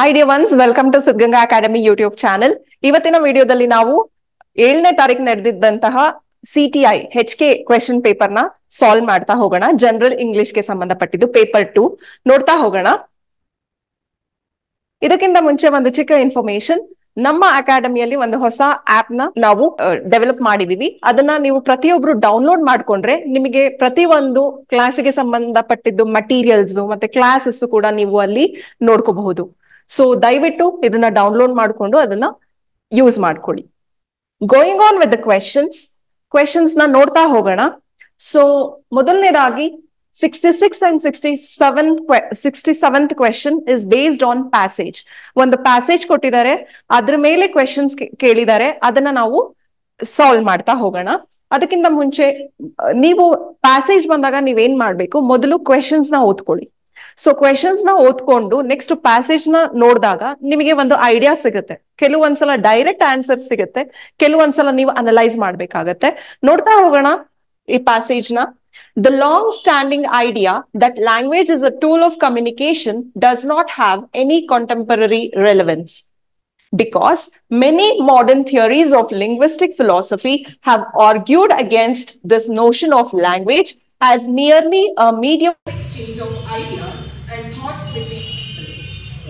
Hi dear ones welcome to Siddaganga academy YouTube channel ಇವತ್ತಿನ ವಿಡಿಯೋದಲ್ಲಿ ನಾವು ಏಳನೇ ತಾರೀಕು ನಡೆದಿದ್ದಂತಹ ಸಿಟಿಐ ಹೆಚ್ ಕೆ ಕ್ವೆಶನ್ ಪೇಪರ್ನ ಸಾಲ್ವ್ ಮಾಡ್ತಾ ಹೋಗೋಣ. ಜನರಲ್ ಇಂಗ್ಲಿಷ್ಗೆ ಸಂಬಂಧಪಟ್ಟಿದ್ದು ಪೇಪರ್ ಟು ನೋಡ್ತಾ ಹೋಗೋಣ. ಇದಕ್ಕಿಂತ ಮುಂಚೆ ಒಂದು ಚಿಕ್ಕ ಇನ್ಫಾರ್ಮೇಶನ್ ನಮ್ಮ ಅಕಾಡೆಮಿಯಲ್ಲಿ ಒಂದು ಹೊಸ ಆಪ್ನ ನಾವು ಡೆವಲಪ್ ಮಾಡಿದೀವಿ. ಅದನ್ನ ನೀವು ಪ್ರತಿಯೊಬ್ರು ಡೌನ್ಲೋಡ್ ಮಾಡ್ಕೊಂಡ್ರೆ ನಿಮಗೆ ಪ್ರತಿ ಒಂದು ಕ್ಲಾಸಿಗೆ ಸಂಬಂಧಪಟ್ಟಿದ್ದು ಮಟೀರಿಯಲ್ಸ್ ಮತ್ತೆ ಕ್ಲಾಸಸ್ ಕೂಡ ನೀವು ಅಲ್ಲಿ ನೋಡ್ಕೋಬಹುದು. ಸೊ ದಯವಿಟ್ಟು ಇದನ್ನ ಡೌನ್ಲೋಡ್ ಮಾಡ್ಕೊಂಡು ಅದನ್ನ ಯೂಸ್ ಮಾಡ್ಕೊಳ್ಳಿ. Going on with the questions ಕ್ವೆಶನ್ಸ್ನ ನೋಡ್ತಾ ಹೋಗೋಣ. ಸೊ ಮೊದಲನೇದಾಗಿ sixty six and sixty seven sixty seventh question is based on passage ಒಂದು ಪ್ಯಾಸೇಜ್ ಕೊಟ್ಟಿದ್ದಾರೆ. ಅದ್ರ ಮೇಲೆ ಕ್ವೆಶನ್ಸ್ ಕೇಳಿದ್ದಾರೆ. ಅದನ್ನ ನಾವು ಸಾಲ್ವ್ ಮಾಡ್ತಾ ಹೋಗೋಣ. ಅದಕ್ಕಿಂತ ಮುಂಚೆ, ನೀವು ಪ್ಯಾಸೇಜ್ ಬಂದಾಗ ನೀವೇನ್ ಮಾಡ್ಬೇಕು? ಮೊದಲು ಕ್ವೆಶನ್ಸ್ನ ಓದ್ಕೊಳ್ಳಿ. ಸೊ ಕ್ವೆಶನ್ಸ್ ನ ಓದ್ಕೊಂಡು ನೆಕ್ಸ್ಟ್ ಪ್ಯಾಸೇಜ್ ನ ನೋಡಿದಾಗ ನಿಮಗೆ ಒಂದು ಐಡಿಯಾ ಸಿಗುತ್ತೆ ಕೆಲವೊಂದ್ಸಲ ಡೈರೆಕ್ಟ್ ಆನ್ಸರ್ ಸಿಗುತ್ತೆ ಕೆಲವೊಂದ್ಸಲ ನೀವು ಅನಲೈಸ್ ಮಾಡ್ಬೇಕಾಗತ್ತೆ ನೋಡ್ತಾ ಹೋಗೋಣ ಈ ಪ್ಯಾಸೇಜ್ ನ The long standing idea that language is a tool of communication does not have any contemporary relevance. Because many modern theories of linguistic philosophy have argued against this notion of language as merely a medium exchange of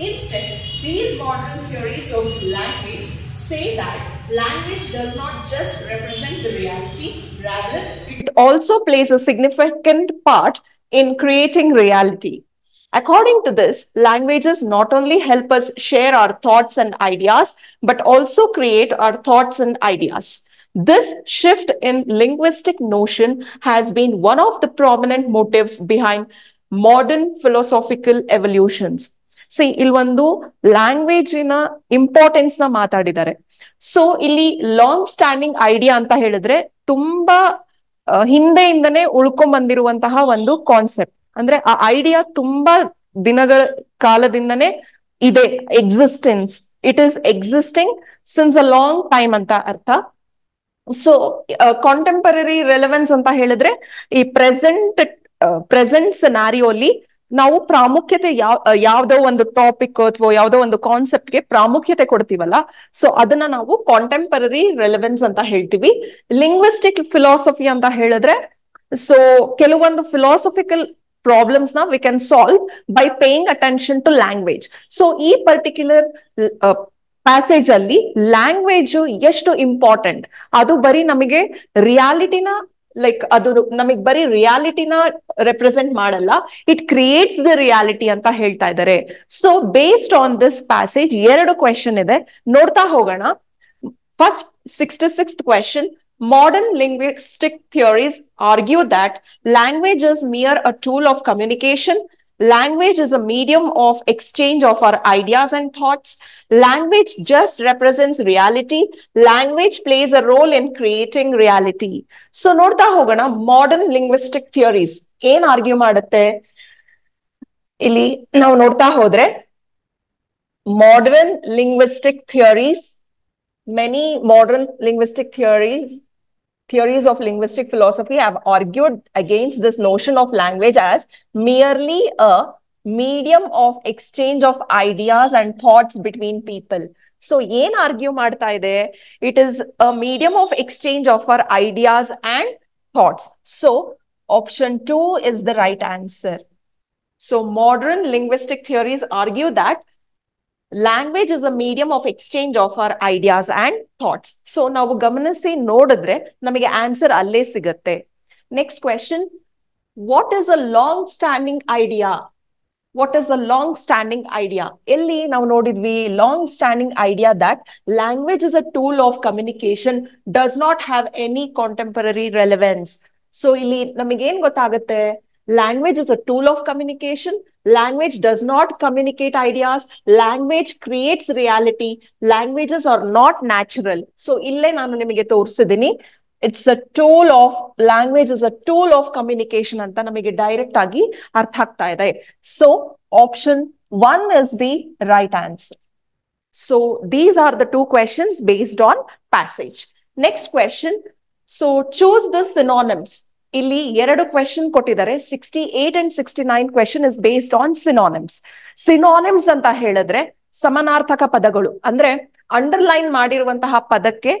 Instead, these modern theories of language say that language does not just represent the reality, rather, it also plays a significant part in creating reality. According to this, languages not only help us share our thoughts and ideas, but also create our thoughts and ideas. This shift in linguistic notion has been one of the prominent motives behind modern philosophical evolutions. See ಇಲ್ಲಿ ಒಂದು ಲ್ಯಾಂಗ್ವೇಜಿನ ಇಂಪಾರ್ಟೆನ್ಸ್ನ ಮಾತಾಡಿದ್ದಾರೆ. So ಇಲ್ಲಿ long standing idea ಅಂತ ಹೇಳಿದ್ರೆ ತುಂಬಾ ಹಿಂದೆಯಿಂದನೇ ಉಳ್ಕೊಂಡ್ ಬಂದಿರುವಂತಹ ಒಂದು concept ಅಂದ್ರೆ ಆ ಐಡಿಯಾ ತುಂಬಾ ದಿನಗಳ ಕಾಲದಿಂದನೇ ಇದೆ existence it is existing since a long time ಅಂತ ಅರ್ಥ. ಸೊ ಕಾಂಟೆಂಪರರಿ ರೆಲೆವೆನ್ಸ್ ಅಂತ ಹೇಳಿದ್ರೆ ಈ ಪ್ರೆಸೆಂಟ್ ಪ್ರೆಸೆಂಟ್ ಸಿನಾರಿಯೋಲಿ ನಾವು ಪ್ರಾಮುಖ್ಯತೆ ಯಾವ ಯಾವ್ದೋ ಒಂದು ಟಾಪಿಕ್ ಅಥವಾ ಯಾವ್ದೋ ಒಂದು ಕಾನ್ಸೆಪ್ಟ್ಗೆ ಪ್ರಾಮುಖ್ಯತೆ ಕೊಡ್ತೀವಲ್ಲ ಸೊ ಅದನ್ನ ನಾವು ಕಾಂಟೆಂಪರರಿ ರೆಲೆವೆನ್ಸ್ ಅಂತ ಹೇಳ್ತೀವಿ. ಲಿಂಗ್ವಿಸ್ಟಿಕ್ ಫಿಲಾಸಫಿ ಅಂತ ಹೇಳಿದ್ರೆ ಸೊ ಕೆಲವೊಂದು philosophical ಪ್ರಾಬ್ಲಮ್ಸ್ನ we can solve by paying attention to language so ಈ ಪರ್ಟಿಕ್ಯುಲರ್ ಪ್ಯಾಸೇಜ್ ಅಲ್ಲಿ ಲ್ಯಾಂಗ್ವೇಜ್ ಎಷ್ಟು ಇಂಪಾರ್ಟೆಂಟ್ ಅದು ಬರೀ ನಮಗೆ ರಿಯಾಲಿಟಿನ ಲೈಕ್ ಅದು ನಮಗ್ ಬರೀ ರಿಯಾಲಿಟಿನ ರೆಪ್ರೆಸೆಂಟ್ ಮಾಡಲ್ಲ ಇಟ್ ಕ್ರಿಯೇಟ್ಸ್ ದ ರಿಯಾಲಿಟಿ ಅಂತ ಹೇಳ್ತಾ ಇದ್ದಾರೆ so based on this passage ಎರಡು ಕ್ವೆಶನ್ ಇದೆ ನೋಡ್ತಾ ಹೋಗೋಣ first sixty sixth question Modern linguistic theories argue that language is mere a tool of communication. Language is a medium of exchange of our ideas and thoughts. Language just represents reality. Language plays a role in creating reality. So, ನೋಡ್ತಾ ಹೋಗೋಣ modern linguistic theories ಏನ್ argue ಮಾಡುತ್ತೆ ಇಲ್ಲಿ ನಾವು ನೋಡ್ತಾ ಹೋದ್ರೆ modern linguistic theories many modern linguistic theories theories of linguistic philosophy have argued against this notion of language as merely a medium of exchange of ideas and thoughts between people so ಏನ್ argue ಮಾಡ್ತಾ ಇದೆ it is a medium of exchange of our ideas and thoughts so option two is the right answer so modern linguistic theories argue that language is a medium of exchange of our ideas and thoughts so ನಾವು ಗಮನಿಸಿ ನೋಡಿದ್ರೆ ನಮಗೆ answer ಅಲ್ಲೇ ಸಿಗತ್ತೆ. Next question what is a long standing idea what is a long standing idea ಎಲ್ಲಿ ನಾವು ನೋಡಿದ್ವಿ long standing idea that language is a tool of communication does not have any contemporary relevance so ಇಲ್ಲಿ ನಮಗೇನ್ ಗೊತ್ತಾಗುತ್ತೆ? Language is a tool of communication. Language does not communicate ideas. Language creates reality. Languages are not natural. So ಇಲ್ಲೇ ನಾನು ನಿಮಗೆ ತೋರಿಸಿದ್ದೀನಿ it's a tool of language is a tool of communication ಅಂತ ನಮಗೆ direct ಆಗಿ ಅರ್ಥ ಆಗ್ತಾ ಇದೆ so option one is the right answer so these are the two questions based on passage next question so choose the synonyms ಇಲ್ಲಿ ಎರಡು question ಕೊಟ್ಟಿದ್ದಾರೆ. Sixty eight and sixty nine question is based on synonyms synonyms ಅಂತ ಹೇಳಿದ್ರೆ ಸಮಾನಾರ್ಥಕ ಪದಗಳು. ಅಂದ್ರೆ underline ಮಾಡಿರುವಂತಹ ಪದಕ್ಕೆ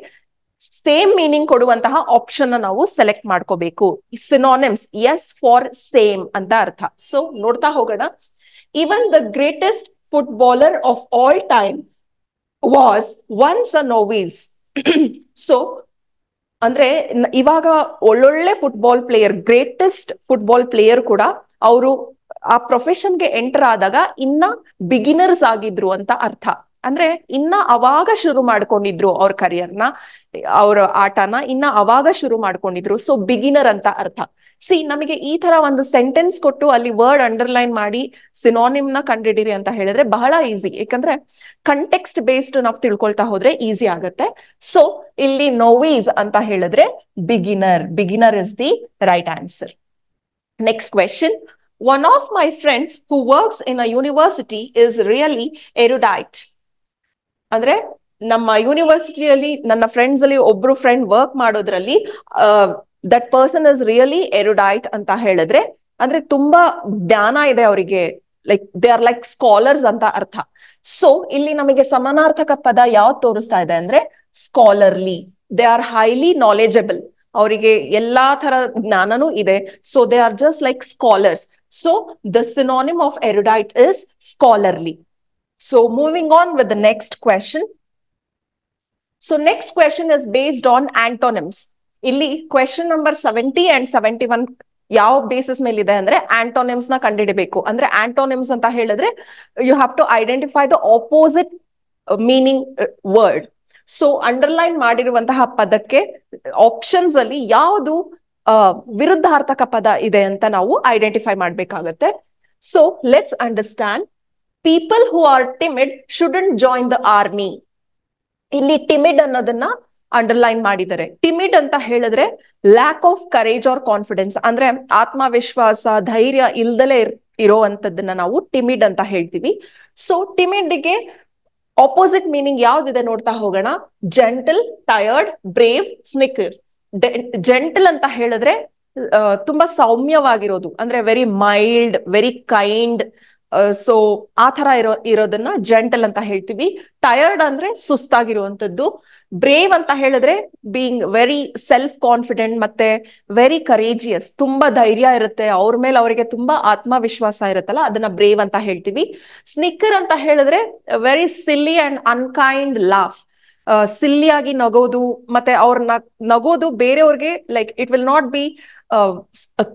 ಸೇಮ್ ಮೀನಿಂಗ್ ಕೊಡುವಂತಹ ಆಪ್ಷನ್ ನಾವು ಸೆಲೆಕ್ಟ್ ಮಾಡ್ಕೋಬೇಕು. ಸಿನಾನಿಮ್ಸ್ ಎಸ್ ಫಾರ್ ಸೇಮ್ ಅಂತ ಅರ್ಥ. ಸೊ ನೋಡ್ತಾ ಹೋಗೋಣ. Even the greatest footballer of all time was once a novice so ಅಂದ್ರೆ ಇವಾಗ ಒಳ್ಳೊಳ್ಳೆ football player greatest football player ಕೂಡ ಅವರು ಆ ಪ್ರೊಫೆಷನ್ಗೆ ಎಂಟರ್ ಆದಾಗ ಇನ್ನ ಬಿಗಿನರ್ಸ್ ಆಗಿದ್ರು ಅಂತ ಅರ್ಥ. ಅಂದ್ರೆ ಇನ್ನ ಅವಾಗ ಶುರು ಮಾಡ್ಕೊಂಡಿದ್ರು ಅವ್ರ ಕರಿಯರ್ನ ಅವ್ರ ಆಟನ ಇನ್ನ ಅವಾಗ ಶುರು ಮಾಡ್ಕೊಂಡಿದ್ರು. ಸೊ ಬಿಗಿನರ್ ಅಂತ ಅರ್ಥ. ಸಿ ನಮಗೆ ಈ ತರ ಒಂದು ಸೆಂಟೆನ್ಸ್ ಕೊಟ್ಟು ಅಲ್ಲಿ ವರ್ಡ್ ಅಂಡರ್ಲೈನ್ ಮಾಡಿ ಸಿನಾನಿಮ್ನ ಕಂಡಿಡಿರಿ ಅಂತ ಹೇಳಿದ್ರೆ ಬಹಳ ಈಸಿ ಯಾಕಂದ್ರೆ ಕಂಟೆಕ್ಸ್ಟ್ ಬೇಸ್ಡ್ ನಾವು ತಿಳ್ಕೊಳ್ತಾ ಹೋದ್ರೆ ಈಸಿ ಆಗತ್ತೆ. ಸೊ ಇಲ್ಲಿ ನೋವೀಸ್ ಅಂತ ಹೇಳಿದ್ರೆ beginner beginner is the right answer next question one of my friends who works in a university is really erudite ಅಂದ್ರೆ ನಮ್ಮ ಯೂನಿವರ್ಸಿಟಿಯಲ್ಲಿ ನನ್ನ ಫ್ರೆಂಡ್ಸ್ ಅಲ್ಲಿ ಒಬ್ರು ಫ್ರೆಂಡ್ ವರ್ಕ್ ಮಾಡೋದ್ರಲ್ಲಿ that person is really erudite ಅಂತ ಹೇಳಿದ್ರೆ, ಅಂದ್ರೆ ತುಂಬಾ ಜ್ಞಾನ ಇದೆ ಅವರಿಗೆ. Like they are like scholars ಅಂತ ಅರ್ಥ. ಸೊ ಇಲ್ಲಿ ನಮಗೆ ಸಮಾನಾರ್ಥಕ ಪದ ಯಾವ್ದು ತೋರಿಸ್ತಾ ಇದೆ ಅಂದ್ರೆ scholarly they are highly knowledgeable ಅವರಿಗೆ ಎಲ್ಲಾ ತರ ಜ್ಞಾನನೂ ಇದೆ. So they are just like scholars so the synonym of erudite is scholarly So, moving on with the next question. So, next question is based on antonyms. ಇಲ್ಲಿ question number seventy and seventy one ಯಾವ basis ಮೇಲೆ ಇದೆ ಅಂದ್ರೆ ಆಂಟೋನಿಮ್ಸ್ನ ಕಂಡಿಡಿಬೇಕು ಅಂದ್ರೆ antonyms ಅಂತ ಹೇಳಿದ್ರೆ you have to identify the opposite meaning word so underline ಮಾಡಿರುವಂತಹ ಪದಕ್ಕೆ ಆಪ್ಷನ್ಸ್ ಅಲ್ಲಿ ಯಾವುದು ವಿರುದ್ಧಾರ್ಥಕ ಪದ ಇದೆ ಅಂತ ನಾವು ಐಡೆಂಟಿಫೈ ಮಾಡ್ಬೇಕಾಗತ್ತೆ. So let's understand people who are timid shouldn't join the army ಇಲ್ಲಿ ಟಿಮಿಡ್ ಅನ್ನೋದನ್ನ ಅಂಡರ್ಲೈನ್ ಮಾಡಿದ್ದಾರೆ. ಟಿಮಿಡ್ ಅಂತ ಹೇಳಿದ್ರೆ lack of courage or confidence ಅಂದ್ರೆ ಆತ್ಮವಿಶ್ವಾಸ, ಧೈರ್ಯ ಇಲ್ದಲೇ ಇರ್- ಇರೋವಂಥದ್ದನ್ನ ನಾವು ಟಿಮಿಡ್ ಅಂತ ಹೇಳ್ತೀವಿ. ಸೊ ಟಿಮಿಡ್ಗೆ ಆಪೋಸಿಟ್ ಮೀನಿಂಗ್ ಯಾವ್ದಿದೆ ನೋಡ್ತಾ ಹೋಗೋಣ. Gentle tired brave snicker gentle ಅಂತ ಹೇಳಿದ್ರೆ ತುಂಬಾ ಸೌಮ್ಯವಾಗಿರೋದು. ಅಂದ್ರೆ very mild very kind so ಆ ತರ ಇರೋ, ಇರೋದನ್ನ ಜೆಂಟಲ್ ಅಂತ ಹೇಳ್ತೀವಿ. ಟಯರ್ಡ್ ಅಂದ್ರೆ ಸುಸ್ತಾಗಿರುವಂತದ್ದು ಬ್ರೇವ್ ಅಂತ ಹೇಳಿದ್ರೆ ಬೀಯಿಂಗ್ ವೆರಿ ಸೆಲ್ಫ್ ಕಾನ್ಫಿಡೆಂಟ್ ಮತ್ತೆ ವೆರಿ ಕರೇಜಿಯಸ್ ತುಂಬಾ ಧೈರ್ಯ ಇರುತ್ತೆ. ಅವ್ರ ಮೇಲೆ ಅವರಿಗೆ ತುಂಬಾ ಆತ್ಮವಿಶ್ವಾಸ ಇರುತ್ತಲ್ಲ, ಅದನ್ನ ಬ್ರೇವ್ ಅಂತ ಹೇಳ್ತೀವಿ. ಸ್ನಿಕ್ಕರ್ ಅಂತ ಹೇಳಿದ್ರೆ very silly and unkind laugh ಸಿಲ್ಲಿಯಾಗಿ ನಗೋದು, ಮತ್ತೆ ಅವ್ರನ್ನ ನಗೋದು ಬೇರೆಯವ್ರಿಗೆ like it will not be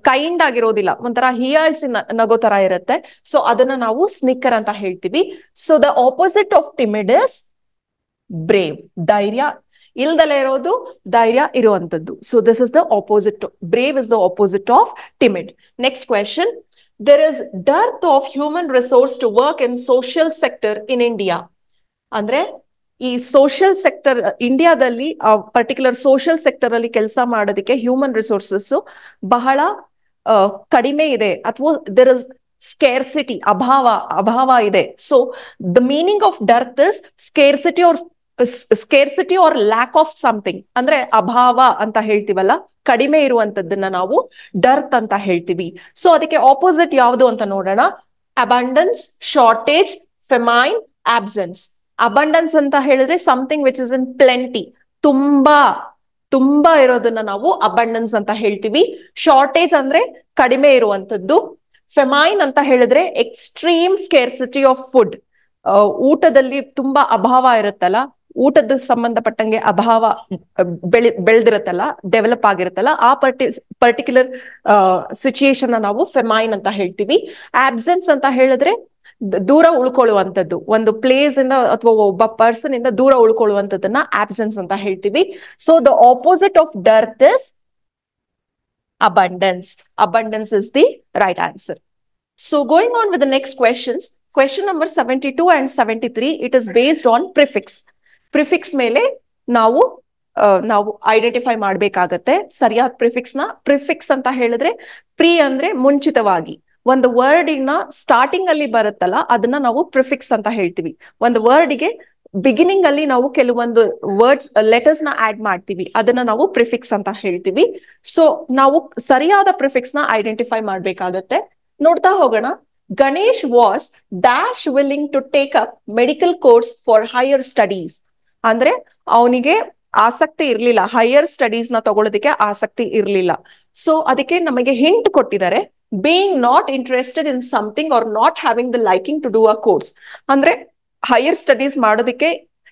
kind ಆಗಿರೋದಿಲ್ಲ. ಒಂಥರ ಹಿಯರ್ಸ್ ನಗೋ ತರ ಇರುತ್ತೆ. ಸೊ ಅದನ್ನ ನಾವು ಸ್ನಿಕ್ಕರ್ ಅಂತ ಹೇಳ್ತೀವಿ. So the opposite of timid is brave ಧೈರ್ಯ ಇಲ್ದಲೇ ಇರೋದು, ಧೈರ್ಯ ಇರುವಂತದ್ದು so this is the opposite brave is the opposite of timid next question there is dearth of human resource to work in social sector in India. ಅಂದ್ರೆ ಈ social sector ಇಂಡಿಯಾದಲ್ಲಿ particular social sector ಅಲ್ಲಿ ಕೆಲಸ ಮಾಡೋದಕ್ಕೆ human resources ಬಹಳ ಕಡಿಮೆ ಇದೆ. ಅಥವಾ ದರ್ ಇಸ್ ಸ್ಕೇರ್ಸಿಟಿ ಅಭಾವ ಅಭಾವ ಇದೆ. So the meaning of dearth is scarcity or scarcity or lack of something ಅಂದ್ರೆ ಅಭಾವ ಅಂತ ಹೇಳ್ತೀವಲ್ಲ, ಕಡಿಮೆ ಇರುವಂತದ್ದನ್ನ ನಾವು ಡರ್ತ್ ಅಂತ ಹೇಳ್ತೀವಿ. ಸೊ ಅದಕ್ಕೆ ಆಪೋಸಿಟ್ ಯಾವುದು ಅಂತ ನೋಡೋಣ. Abundance shortage famine absence abundance ಅಂತ ಹೇಳಿದ್ರೆ something which is in plenty ತುಂಬಾ ತುಂಬಾ ಇರೋದನ್ನ ನಾವು ಅಬಂಡನ್ಸ್ ಅಂತ ಹೇಳ್ತೀವಿ. ಶಾರ್ಟೇಜ್ ಅಂದ್ರೆ ಕಡಿಮೆ ಇರುವಂತದ್ದು ಫೆಮೈನ್ ಅಂತ ಹೇಳಿದ್ರೆ ಎಕ್ಸ್ಟ್ರೀಮ್ ಸ್ಕೇರ್ಸಿಟಿ ಆಫ್ ಫುಡ್ ಊಟದಲ್ಲಿ ತುಂಬಾ ಅಭಾವ ಇರುತ್ತಲ್ಲ, ಊಟದ ಸಂಬಂಧಪಟ್ಟಂಗೆ ಅಭಾವ ಬೆಳೆ, ಬೆಳೆದಿರತ್ತಲ್ಲ ಡೆವಲಪ್ ಆಗಿರುತ್ತಲ್ಲ, ಆ ಪರ್ಟಿ ಪರ್ಟಿಕ್ಯುಲರ್ ಸಿಚುಯೇಷನ್ ನಾವು ಫೆಮೈನ್ ಅಂತ ಹೇಳ್ತೀವಿ. ಆಬ್ಸೆನ್ಸ್ ಅಂತ ಹೇಳಿದ್ರೆ ದೂರ ಉಳ್ಕೊಳ್ಳುವಂಥದ್ದು. ಒಂದು ಪ್ಲೇಸ್ ಇಂದ ಅಥವಾ ಒಬ್ಬ ಪರ್ಸನ್ ಇಂದ ದೂರ ಉಳ್ಕೊಳ್ಳುವಂಥದ್ದನ್ನ ಆಬ್ಸೆನ್ಸ್ ಅಂತ ಹೇಳ್ತೀವಿ. So the opposite of dearth is abundance. Abundance is the right answer. So going on next the next number seventy two 72 seventy 73, it is based on prefix prefix ಮೇಲೆ ನಾವು ನಾವು ಐಡೆಂಟಿಫೈ ಮಾಡ್ಬೇಕಾಗತ್ತೆ. ಸರಿಯಾದ ಪ್ರಿಫಿಕ್ಸ್ನ prefix ಅಂತ ಹೇಳಿದ್ರೆ pre ಅಂದ್ರೆ ಮುಂಚಿತವಾಗಿ. ಒಂದು ವರ್ಡಿನ ಸ್ಟಾರ್ಟಿಂಗ್ ಅಲ್ಲಿ ಬರುತ್ತಲ್ಲ, ಅದನ್ನ ನಾವು ಪ್ರಿಫಿಕ್ಸ್ ಅಂತ ಹೇಳ್ತೀವಿ. ಒಂದು ವರ್ಡಿಗೆ ಬಿಗಿನಿಂಗ್ ಅಲ್ಲಿ ನಾವು ಕೆಲವೊಂದು ವರ್ಡ್ಸ್ ಲೆಟರ್ಸ್ನ ಆಡ್ ಮಾಡ್ತೀವಿ. ಅದನ್ನ ನಾವು ಪ್ರಿಫಿಕ್ಸ್ ಅಂತ ಹೇಳ್ತೀವಿ. ಸೊ ನಾವು ಸರಿಯಾದ ಪ್ರಿಫಿಕ್ಸ್ನ ಐಡೆಂಟಿಫೈ ಮಾಡ್ಬೇಕಾಗತ್ತೆ. ನೋಡ್ತಾ ಹೋಗೋಣ. Ganesh was dash willing to take up medical course for higher studies ಅಂದ್ರೆ ಅವನಿಗೆ ಆಸಕ್ತಿ ಇರ್ಲಿಲ್ಲ. ಹೈಯರ್ ಸ್ಟಡೀಸ್ನ ತಗೊಳ್ಳೋದಕ್ಕೆ ಆಸಕ್ತಿ ಇರ್ಲಿಲ್ಲ. ಸೊ ಅದಕ್ಕೆ ನಮಗೆ ಹಿಂಟ್ ಕೊಟ್ಟಿದ್ದಾರೆ. Being not interested in something or not having the liking to do a course ಅಂದ್ರೆ ಹೈಯರ್ ಸ್ಟಡೀಸ್ ಮಾಡೋದಕ್ಕೆ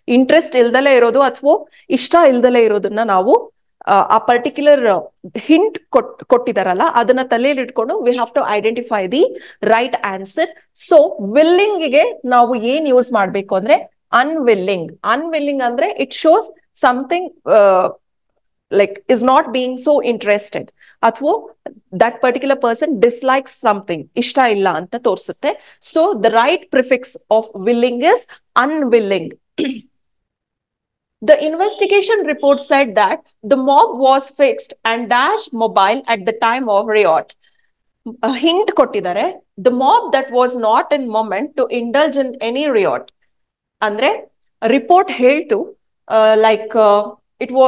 ಇಂಟ್ರೆಸ್ಟ್ ಇಲ್ದಲೇ ಇರೋದು ಅಥವಾ ಇಷ್ಟ ಇಲ್ದಲೇ ಇರೋದನ್ನ ನಾವು, ಆ ಪರ್ಟಿಕ್ಯುಲರ್ ಹಿಂಟ್ ಕೊಟ್, ಕೊಟ್ಟಿದಾರಲ್ಲ, ಅದನ್ನ ತಲೆಯಲ್ಲಿ ಇಟ್ಕೊಂಡು we have to identify the right answer so ವಿಲ್ಲಿಂಗ್ಗೆ ನಾವು ಏನ್ ಯೂಸ್ ಮಾಡ್ಬೇಕು ಅಂದ್ರೆ ಅನ್ವಿಲ್ಲಿಂಗ್ ಅನ್ವಿಲ್ಲಿಂಗ್ ಅಂದ್ರೆ it shows something like is not being so interested ಅಥವಾ that particular person dislikes something ಇಷ್ಟ ಇಲ್ಲ ಅಂತ ತೋರಿಸುತ್ತೆ so the right prefix of willing is unwilling The investigation report said that the mob was fixed and dash mobile at the time of riot. Hint ಕೊಟ್ಟಿದ್ದಾರೆ the mob that was not in moment to indulge in any riot ಅಂದ್ರೆ report ಹೇಳ್ತು like it was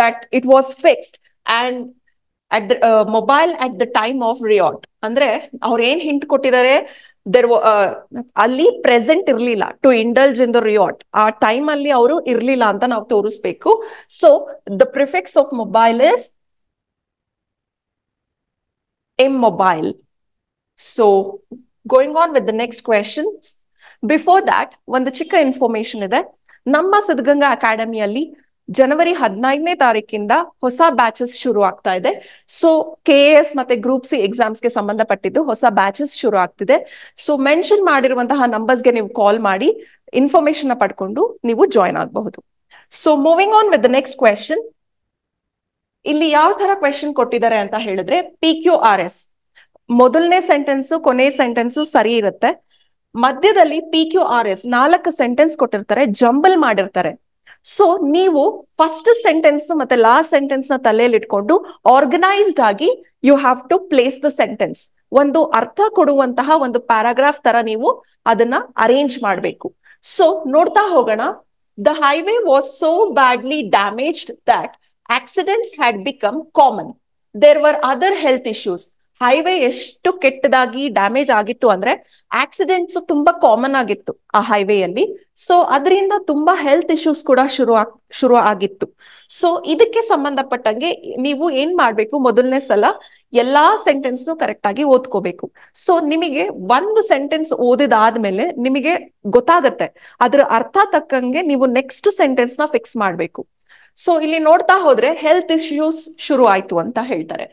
that it was fixed and At the mobile at the time of riot ಅಂದ್ರೆ ಅವ್ರ ಏನ್ hint ಕೊಟ್ಟಿದ್ದಾರೆ? There ಅಲ್ಲಿ present ಇರ್ಲಿಲ್ಲ. To indulge in the riot ಆ time ಅಲ್ಲಿ ಅವರು ಇರ್ಲಿಲ್ಲ ಅಂತ ನಾವು ತೋರಿಸ್ಬೇಕು. So the prefix of mobile is a mobile so going on with the next question before that, ಒಂದು ಚಿಕ್ಕ ಇನ್ಫಾರ್ಮೇಶನ್ ಇದೆ. ನಮ್ಮ ಸಿದ್ಧಗಂಗಾ ಅಕಾಡೆಮಿಯಲ್ಲಿ ಜನವರಿ ಹದಿನೈದನೇ ತಾರೀಕಿಂದ ಹೊಸ ಬ್ಯಾಚಸ್ ಶುರು ಆಗ್ತಾ ಇದೆ ಸೊ ಕೆ ಎಸ್ ಮತ್ತೆ ಗ್ರೂಪ್ ಸಿ ಎಕ್ಸಾಮ್ಸ್ಗೆ ಸಂಬಂಧಪಟ್ಟಿದ್ದು ಹೊಸ ಬ್ಯಾಚಸ್ ಶುರು ಆಗ್ತಿದೆ ಸೊ ಮೆನ್ಷನ್ ಮಾಡಿರುವಂತಹ ನಂಬರ್ಸ್ಗೆ ನೀವು ಕಾಲ್ ಮಾಡಿ ಇನ್ಫಾರ್ಮೇಶನ್ ಪಡ್ಕೊಂಡು ನೀವು ಜಾಯ್ನ್ ಆಗಬಹುದು. So moving on with next question ಇಲ್ಲಿ ಯಾವ ತರ ಕ್ವೆಶನ್ ಕೊಟ್ಟಿದ್ದಾರೆ ಅಂತ ಹೇಳಿದ್ರೆ ಪಿ ಕ್ಯೂ ಆರ್ ಎಸ್ ಮೊದಲನೇ ಸೆಂಟೆನ್ಸ್ ಕೊನೆ ಸೆಂಟೆನ್ಸ್ ಸರಿ ಇರುತ್ತೆ. ಮಧ್ಯದಲ್ಲಿ ಪಿ ಕ್ಯೂ ಆರ್ ಎಸ್ ನಾಲ್ಕು ಸೆಂಟೆನ್ಸ್ ಕೊಟ್ಟಿರ್ತಾರೆ ಜಂಬಲ್ ಮಾಡಿರ್ತಾರೆ. ಸೊ ನೀವು ಫಸ್ಟ್ ಸೆಂಟೆನ್ಸ್ ಮತ್ತೆ ಲಾಸ್ಟ್ ಸೆಂಟೆನ್ಸ್ನ ತಲೆಯಲ್ಲಿ ಇಟ್ಕೊಂಡು ಆರ್ಗನೈಸ್ಡ್ ಆಗಿ you have to place the sentence ಒಂದು ಅರ್ಥ ಕೊಡುವಂತಹ ಒಂದು ಪ್ಯಾರಾಗ್ರಾಫ್ ತರ ನೀವು ಅದನ್ನ ಅರೇಂಜ್ ಮಾಡಬೇಕು. ಸೊ ನೋಡ್ತಾ ಹೋಗೋಣ. The highway was so badly damaged that accidents had become common there were other health issues highway ಎಷ್ಟು ಕೆಟ್ಟದಾಗಿ ಡ್ಯಾಮೇಜ್ ಆಗಿತ್ತು ಅಂದ್ರೆ ಆಕ್ಸಿಡೆಂಟ್ಸ್ ತುಂಬಾ ಕಾಮನ್ ಆಗಿತ್ತು ಆ ಹೈವೇಯಲ್ಲಿ ಸೊ ಅದರಿಂದ ತುಂಬಾ ಹೆಲ್ತ್ ಇಶ್ಯೂಸ್ ಕೂಡ ಶುರು ಶುರು ಆಗಿತ್ತು. ಸೊ ಇದಕ್ಕೆ ಸಂಬಂಧಪಟ್ಟಂಗೆ ನೀವು ಏನ್ ಮಾಡ್ಬೇಕು ಮೊದಲನೇ ಸಲ ಎಲ್ಲಾ ಸೆಂಟೆನ್ಸ್ ಕರೆಕ್ಟ್ ಆಗಿ ಓದ್ಕೋಬೇಕು. ಸೊ ನಿಮಗೆ ಒಂದು ಸೆಂಟೆನ್ಸ್ ಓದಿದಾದ್ಮೇಲೆ ನಿಮಗೆ ಗೊತ್ತಾಗತ್ತೆ. ಅದ್ರ ಅರ್ಥ ತಕ್ಕಂಗೆ ನೀವು ನೆಕ್ಸ್ಟ್ ಸೆಂಟೆನ್ಸ್ನ ಫಿಕ್ಸ್ ಮಾಡ್ಬೇಕು. ಸೊ ಇಲ್ಲಿ ನೋಡ್ತಾ ಹೋದ್ರೆ ಹೆಲ್ತ್ ಇಶ್ಯೂಸ್ ಶುರು ಆಯ್ತು ಅಂತ ಹೇಳ್ತಾರೆ.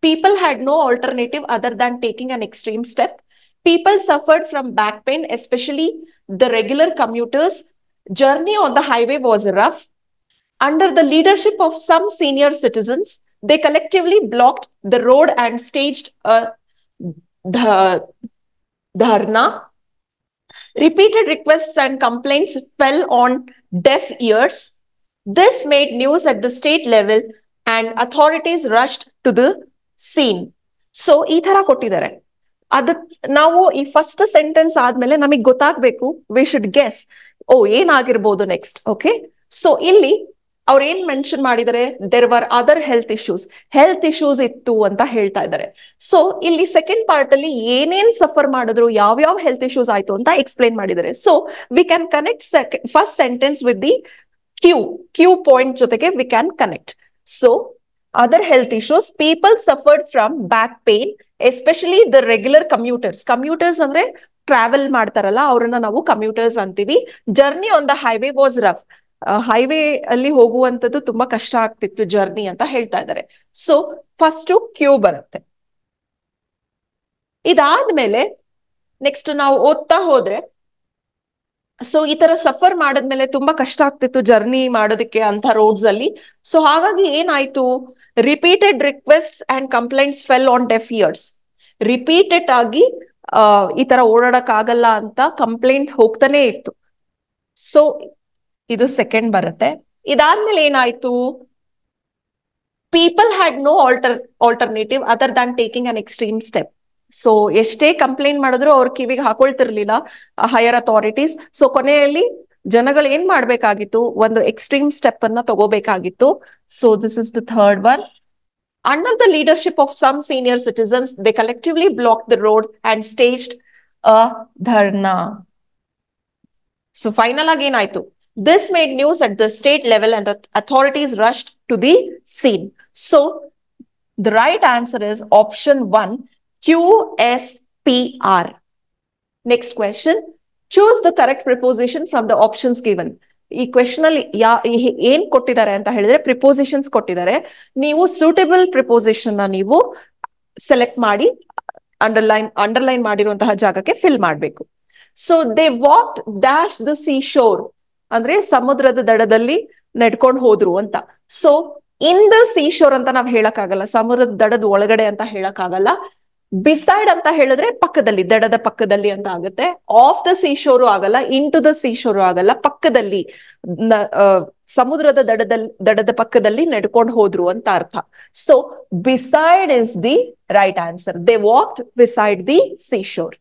People had no alternative other than taking an extreme step. People suffered from back pain, especially the regular commuters. Journey on the highway was rough. Under the leadership of some senior citizens, they collectively blocked the road and staged a dharna. Repeated requests and complaints fell on deaf ears. This made news at the state level, and authorities rushed to the scene. So ಈ ತರ ಕೊಟ್ಟಿದ್ದಾರೆ. ಅದ ನಾವು ಈ first sentence ಆದ್ಮೇಲೆ ನಮಗೆ ಗೊತ್ತಾಗ್ಬೇಕು we should guess ಓ, ಏನಾಗಿರ್ಬೋದು ನೆಕ್ಸ್ಟ್ ಓಕೆ ಸೊ ಇಲ್ಲಿ ಅವ್ರು ಏನ್ ಮೆನ್ಷನ್ ಮಾಡಿದರೆ there were other health issues health issues ಇತ್ತು ಅಂತ ಹೇಳ್ತಾ ಇದ್ದಾರೆ. ಸೊ ಇಲ್ಲಿ ಸೆಕೆಂಡ್ ಪಾರ್ಟ್ ಅಲ್ಲಿ ಏನೇನ್ ಸಫರ್ ಮಾಡಿದ್ರು, ಯಾವ್ಯಾವ ಹೆಲ್ತ್ ಇಶ್ಯೂಸ್ ಆಯ್ತು ಅಂತ ಎಕ್ಸ್ಪ್ಲೈನ್ ಮಾಡಿದ್ದಾರೆ. So we can connect first sentence with the Q Q point ಜೊತೆಗೆ we can connect so other health issues people suffered from back pain especially the regular commuters commuters ಅಂದ್ರೆ travel ಮಾಡ್ತಾರಲ್ಲ, ಅವ್ರನ್ನ ನಾವು commuters ಅಂತೀವಿ. Journey on the highway was rough highway ಅಲ್ಲಿ ಹೋಗುವಂತದ್ದು ತುಂಬಾ ಕಷ್ಟ ಆಗ್ತಿತ್ತು ಜರ್ನಿ ಅಂತ ಹೇಳ್ತಾ ಇದ್ದಾರೆ ಸೊ ಫಸ್ಟ್ ಕ್ಯೂ ಬರುತ್ತೆ. ಇದಾದ್ಮೇಲೆ ನೆಕ್ಸ್ಟ್ ನಾವು ಓದ್ತಾ ಹೋದ್ರೆ ಸೊ ಈ ತರ ಸಫರ್ ಮಾಡದ್ಮೇಲೆ ತುಂಬಾ ಕಷ್ಟ ಆಗ್ತಿತ್ತು ಜರ್ನಿ ಮಾಡೋದಕ್ಕೆ ಅಂತ ರೋಡ್ಸ್ ಅಲ್ಲಿ. ಸೊ ಹಾಗಾಗಿ ಏನಾಯ್ತು? Repeated request and complaints fell on deaf ears repeated ಆಗಿ ಈ ತರ ಓಡಾಡಕ್ ಆಗಲ್ಲ ಅಂತ ಕಂಪ್ಲೇಂಟ್ ಹೋಗ್ತಾನೆ ಇತ್ತು. ಸೊ ಇದು ಸೆಕೆಂಡ್ ಬರುತ್ತೆ. ಇದಾದ್ಮೇಲೆ ಏನಾಯ್ತು? People had no alter alternative other than taking an extreme step so ಎಷ್ಟೇ ಕಂಪ್ಲೇಂಟ್ ಮಾಡಿದ್ರು ಅವ್ರ ಕಿವಿಗೆ ಹಾಕೊಳ್ತಿರ್ಲಿಲ್ಲ ಹೈಯರ್ ಅಥಾರಿಟೀಸ್ ಸೊ ಕೊನೆಯಲ್ಲಿ ಜನಗಳು ಏನ್ ಮಾಡ್ಬೇಕಾಗಿತ್ತು? ಒಂದು ಎಕ್ಸ್ಟ್ರೀಮ್ ಸ್ಟೆಪ್ ಅನ್ನ ತಗೋಬೇಕಾಗಿತ್ತು. So this is the third one under the leadership of some senior citizens they collectively block the road and staged a dharna. So final ಆಗಿ ಏನಾಯ್ತು? This made news at the state level and the authorities rushed to the scene. So the right answer is option one, QSPR. Next question. Choose the correct preposition from the options given. ಈ question ಅಲ್ಲಿ ಯಾ ಏನ್ ಕೊಟ್ಟಿದ್ದಾರೆ ಅಂತ ಹೇಳಿದ್ರೆ prepositions ಕೊಟ್ಟಿದ್ದಾರೆ ನೀವು suitable ಪ್ರಿಪೋಸಿಷನ್ನ ನೀವು ಸೆಲೆಕ್ಟ್ ಮಾಡಿ ಅಂಡರ್ಲೈನ್ ಅಂಡರ್ಲೈನ್ ಮಾಡಿರುವಂತಹ ಜಾಗಕ್ಕೆ ಫಿಲ್ ಮಾಡಬೇಕು so they walk dash the sea shore ಅಂದ್ರೆ ಸಮುದ್ರದ ದಡದಲ್ಲಿ ನಡ್ಕೊಂಡು ಹೋದ್ರು ಅಂತ so in the sea shore ಅಂತ ನಾವ್ ಹೇಳಕ್ಕಾಗಲ್ಲ ಸಮುದ್ರದ ದಡದ ಒಳಗಡೆ ಅಂತ ಹೇಳಕ್ಕಾಗಲ್ಲ ಬಿಸೈಡ್ ಅಂತ ಹೇಳಿದ್ರೆ ಪಕ್ಕದಲ್ಲಿ, ದಡದ ಪಕ್ಕದಲ್ಲಿ ಅಂತ ಆಗುತ್ತೆ. ಆಫ್ ದ ಸೀ ಶೋರು ಆಗಲ್ಲ into the sea shore ಆಗಲ್ಲ ಪಕ್ಕದಲ್ಲಿ ಸಮುದ್ರದ ದಡದಲ್ಲಿ ದಡದ ಪಕ್ಕದಲ್ಲಿ ನಡ್ಕೊಂಡು ಹೋದ್ರು ಅಂತ ಅರ್ಥ. So beside is the right answer they walked beside the sea shore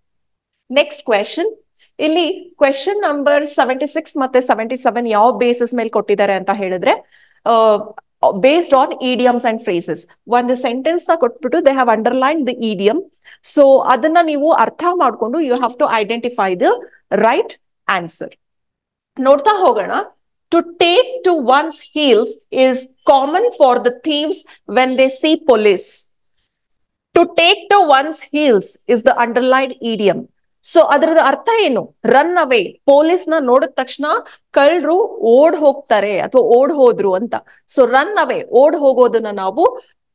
next question ಇಲ್ಲಿ ಕ್ವೆಶನ್ ನಂಬರ್ ಸೆವೆಂಟಿ ಸಿಕ್ಸ್ ಮತ್ತೆ ಸೆವೆಂಟಿ ಸೆವೆನ್ ಯಾವ ಬೇಸಿಸ್ ಮೇಲೆ ಕೊಟ್ಟಿದ್ದಾರೆ ಅಂತ ಹೇಳಿದ್ರೆ based on idioms and phrases ಒಂದು ಸೆಂಟೆನ್ಸ್ ನ ಕೊಟ್ಬಿಟ್ಟು they have underline the idiom so ಅದನ್ನ ನೀವು ಅರ್ಥ ಮಾಡ್ಕೊಂಡು you have to identify the right answer ನೋಡ್ತಾ ಹೋಗೋಣ to take to one's heels is common for the thieves when they see police to take to one's heels is the underline idiom So ಅದರದ ಅರ್ಥ ಏನು? Run ಅವೇ ಪೊಲೀಸ್ನ ನೋಡಿದ ತಕ್ಷಣ ಕಳ್ಳರು ಓಡ್ ಹೋಗ್ತಾರೆ ಅಥವಾ ಓಡ್ ಹೋದ್ರು ಅಂತ. ಸೊ ರನ್ ಅವೇ ಓಡ್ ಹೋಗೋದನ್ನ ನಾವು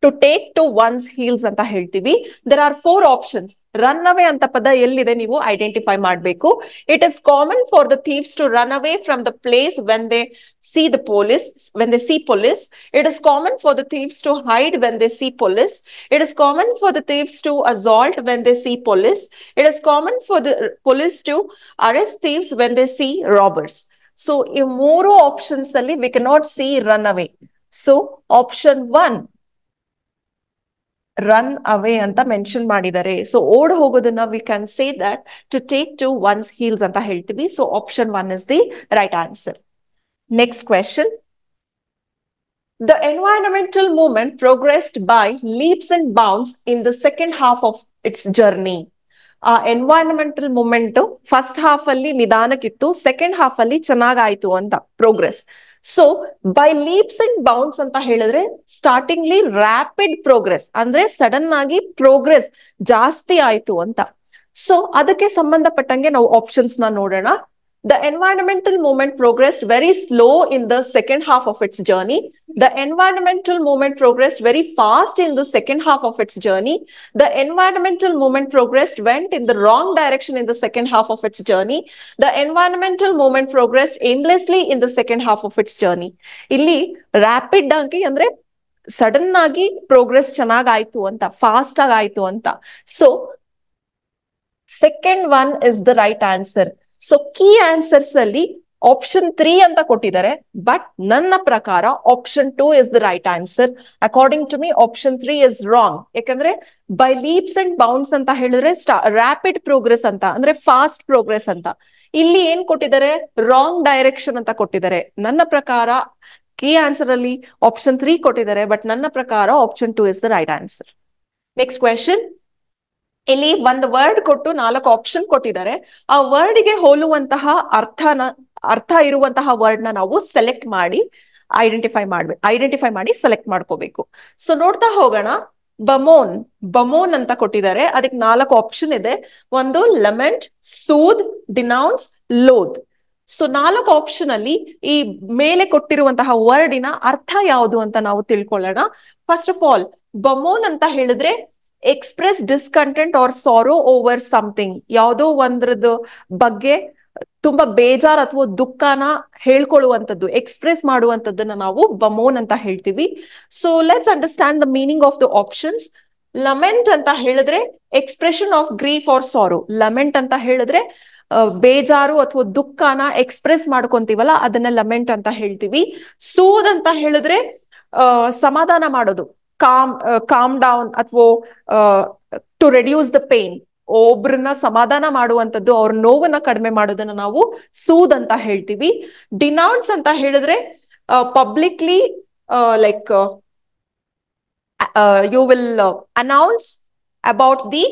to take to one's heels ಅಂತ ಹೇಳ್ತೀವಿ. There are four options run away ಅಂತ ಪದ ಎಲ್ಲಿದೆ ನೀವು? ಐಡೆಂಟಿಫೈ ಮಾಡಬೇಕು. It is common for the thieves to run away from the place when they see the police when they see police it is common for the thieves to hide when they see police it is common for the thieves to assault when they see police it is common for the police to arrest thieves when they see robbers so ಈ ಮೂರು options ಅಲ್ಲಿ we cannot see run away so option one run away ಅಂತ mention ಮಾಡಿದ್ದಾರೆ. So ಓಡ್ ಹೋಗೋದನ್ನ we can say that to take to one's heels ಅಂತ ಹೇಳ್ತೀವಿ. So option one is the right answer next question The environmental movement progressed by leaps and bounds in the second half of its journey. ಆ environmental moment first half ಅಲ್ಲಿ ನಿಧಾನಕ್ಕಿತ್ತು second half ಅಲ್ಲಿ ಚೆನ್ನಾಗಾಯ್ತು ಅಂತ progress so by leaps and bounds ಅಂತ ಹೇಳಿದ್ರೆ startlingly rapid progress ಅಂದ್ರೆ sudden ಆಗಿ ಪ್ರೋಗ್ರೆಸ್ ಜಾಸ್ತಿ ಆಯ್ತು ಅಂತ. ಸೊ ಅದಕ್ಕೆ ಸಂಬಂಧಪಟ್ಟಂಗೆ ನಾವು ಆಪ್ಷನ್ಸ್ನ ನೋಡೋಣ. The environmental movement progressed very slow in the second half of its journey. The environmental movement progressed very fast in the second half of its journey. The environmental movement progressed went in the wrong direction in the second half of its journey. The environmental movement progressed aimlessly in the second half of its journey. ಇಲ್ಲಿ rapid ಆಗಿ ಅಂದ್ರೆ sudden ಆಗಿ progress ಚೆನ್ನಾಗಾಯ್ತು ಅಂತ fast ಆಗಿ ಆಯ್ತು ಅಂತ so second one is the right answer So key answers ಅಲ್ಲಿ ಆಪ್ಷನ್ ತ್ರೀ ಅಂತ ಕೊಟ್ಟಿದ್ದಾರೆ. ಬಟ್ ನನ್ನ ಪ್ರಕಾರ option two is the right answer according to me option three is wrong ಯಾಕಂದ್ರೆ ಬೈ ಲೀಪ್ಸ್ ಅಂಡ್ ಬೌನ್ಸ್ ಅಂತ ಹೇಳಿದ್ರೆ ರ್ಯಾಪಿಡ್ ಪ್ರೋಗ್ರೆಸ್ ಅಂತ, ಅಂದ್ರೆ ಫಾಸ್ಟ್ ಪ್ರೋಗ್ರೆಸ್ ಅಂತ. ಇಲ್ಲಿ ಏನ್ ಕೊಟ್ಟಿದ್ದಾರೆ? ರಾಂಗ್ ಡೈರೆಕ್ಷನ್ ಅಂತ ಕೊಟ್ಟಿದ್ದಾರೆ. ನನ್ನ ಪ್ರಕಾರ ಕೀ ಆನ್ಸರ್ ಅಲ್ಲಿ ಆಪ್ಷನ್ ತ್ರೀ ಕೊಟ್ಟಿದ್ದಾರೆ. ಬಟ್ ನನ್ನ ಪ್ರಕಾರ option two is the right answer next question ಇಲ್ಲಿ ಒಂದು ವರ್ಡ್ ಕೊಟ್ಟು ನಾಲ್ಕು ಆಪ್ಷನ್ ಕೊಟ್ಟಿದ್ದಾರೆ. ಆ ವರ್ಡ್ಗೆ ಹೋಲುವಂತಹ ಅರ್ಥನ, ಅರ್ಥ ಇರುವಂತಹ ವರ್ಡ್ನ ನಾವು ಸೆಲೆಕ್ಟ್ ಮಾಡಿ ಐಡೆಂಟಿಫೈ ಮಾಡ್ಬೇಕು ಐಡೆಂಟಿಫೈ ಮಾಡಿ ಸೆಲೆಕ್ಟ್ ಮಾಡ್ಕೋಬೇಕು. ಸೊ ನೋಡ್ತಾ ಹೋಗೋಣ. ಬಮೋನ್ ಬಮೋನ್ ಅಂತ ಕೊಟ್ಟಿದ್ದಾರೆ. ಅದಕ್ಕೆ ನಾಲ್ಕು ಆಪ್ಷನ್ ಇದೆ. ಒಂದು lament soothe denounce loathe so ನಾಲ್ಕು ಆಪ್ಷನ್ ಅಲ್ಲಿ ಈ ಮೇಲೆ ಕೊಟ್ಟಿರುವಂತಹ ವರ್ಡಿನ ಅರ್ಥ ಯಾವುದು ಅಂತ ನಾವು ತಿಳ್ಕೊಳ್ಳೋಣ. ಫಸ್ಟ್ ಆಫ್ ಆಲ್ ಬಮೋನ್ ಅಂತ ಹೇಳಿದ್ರೆ express discontent or sorrow over something ಯಾವುದೋ ಒಂದ್ರದ್ದು ಬಗ್ಗೆ ತುಂಬಾ ಬೇಜಾರ್ ಅಥವಾ ದುಃಖನ ಹೇಳ್ಕೊಳ್ಳುವಂಥದ್ದು ಎಕ್ಸ್ಪ್ರೆಸ್ ಮಾಡುವಂಥದ್ದನ್ನ ನಾವು ಬಮೋನ್ ಅಂತ ಹೇಳ್ತೀವಿ. So let's understand the meaning of the options lament ಅಂತ ಹೇಳಿದ್ರೆ expression of grief or sorrow lament ಅಂತ ಹೇಳಿದ್ರೆ ಬೇಜಾರು ಅಥವಾ ದುಃಖನ ಎಕ್ಸ್ಪ್ರೆಸ್ ಮಾಡ್ಕೊಂತೀವಲ್ಲ, ಅದನ್ನ ಲಮೆಂಟ್ ಅಂತ ಹೇಳ್ತೀವಿ. ಸೂದ್ ಅಂತ ಹೇಳಿದ್ರೆ ಸಮಾಧಾನ ಮಾಡೋದು. ಕಾಮ್ ಕಾಮ್ ಡೌನ್ ಅಥವಾ ಟು ರೆಡ್ಯೂಸ್ ದ ಪೇನ್ ಒಬ್ರನ್ನ ಸಮಾಧಾನ ಮಾಡುವಂತದ್ದು ಅವ್ರ ನೋವನ್ನ ಕಡಿಮೆ ಮಾಡೋದನ್ನ ನಾವು ಸೂದ್ ಅಂತ ಹೇಳ್ತೀವಿ. ಡಿನೌನ್ಸ್ ಅಂತ ಹೇಳಿದ್ರೆ publicly like you will announce about the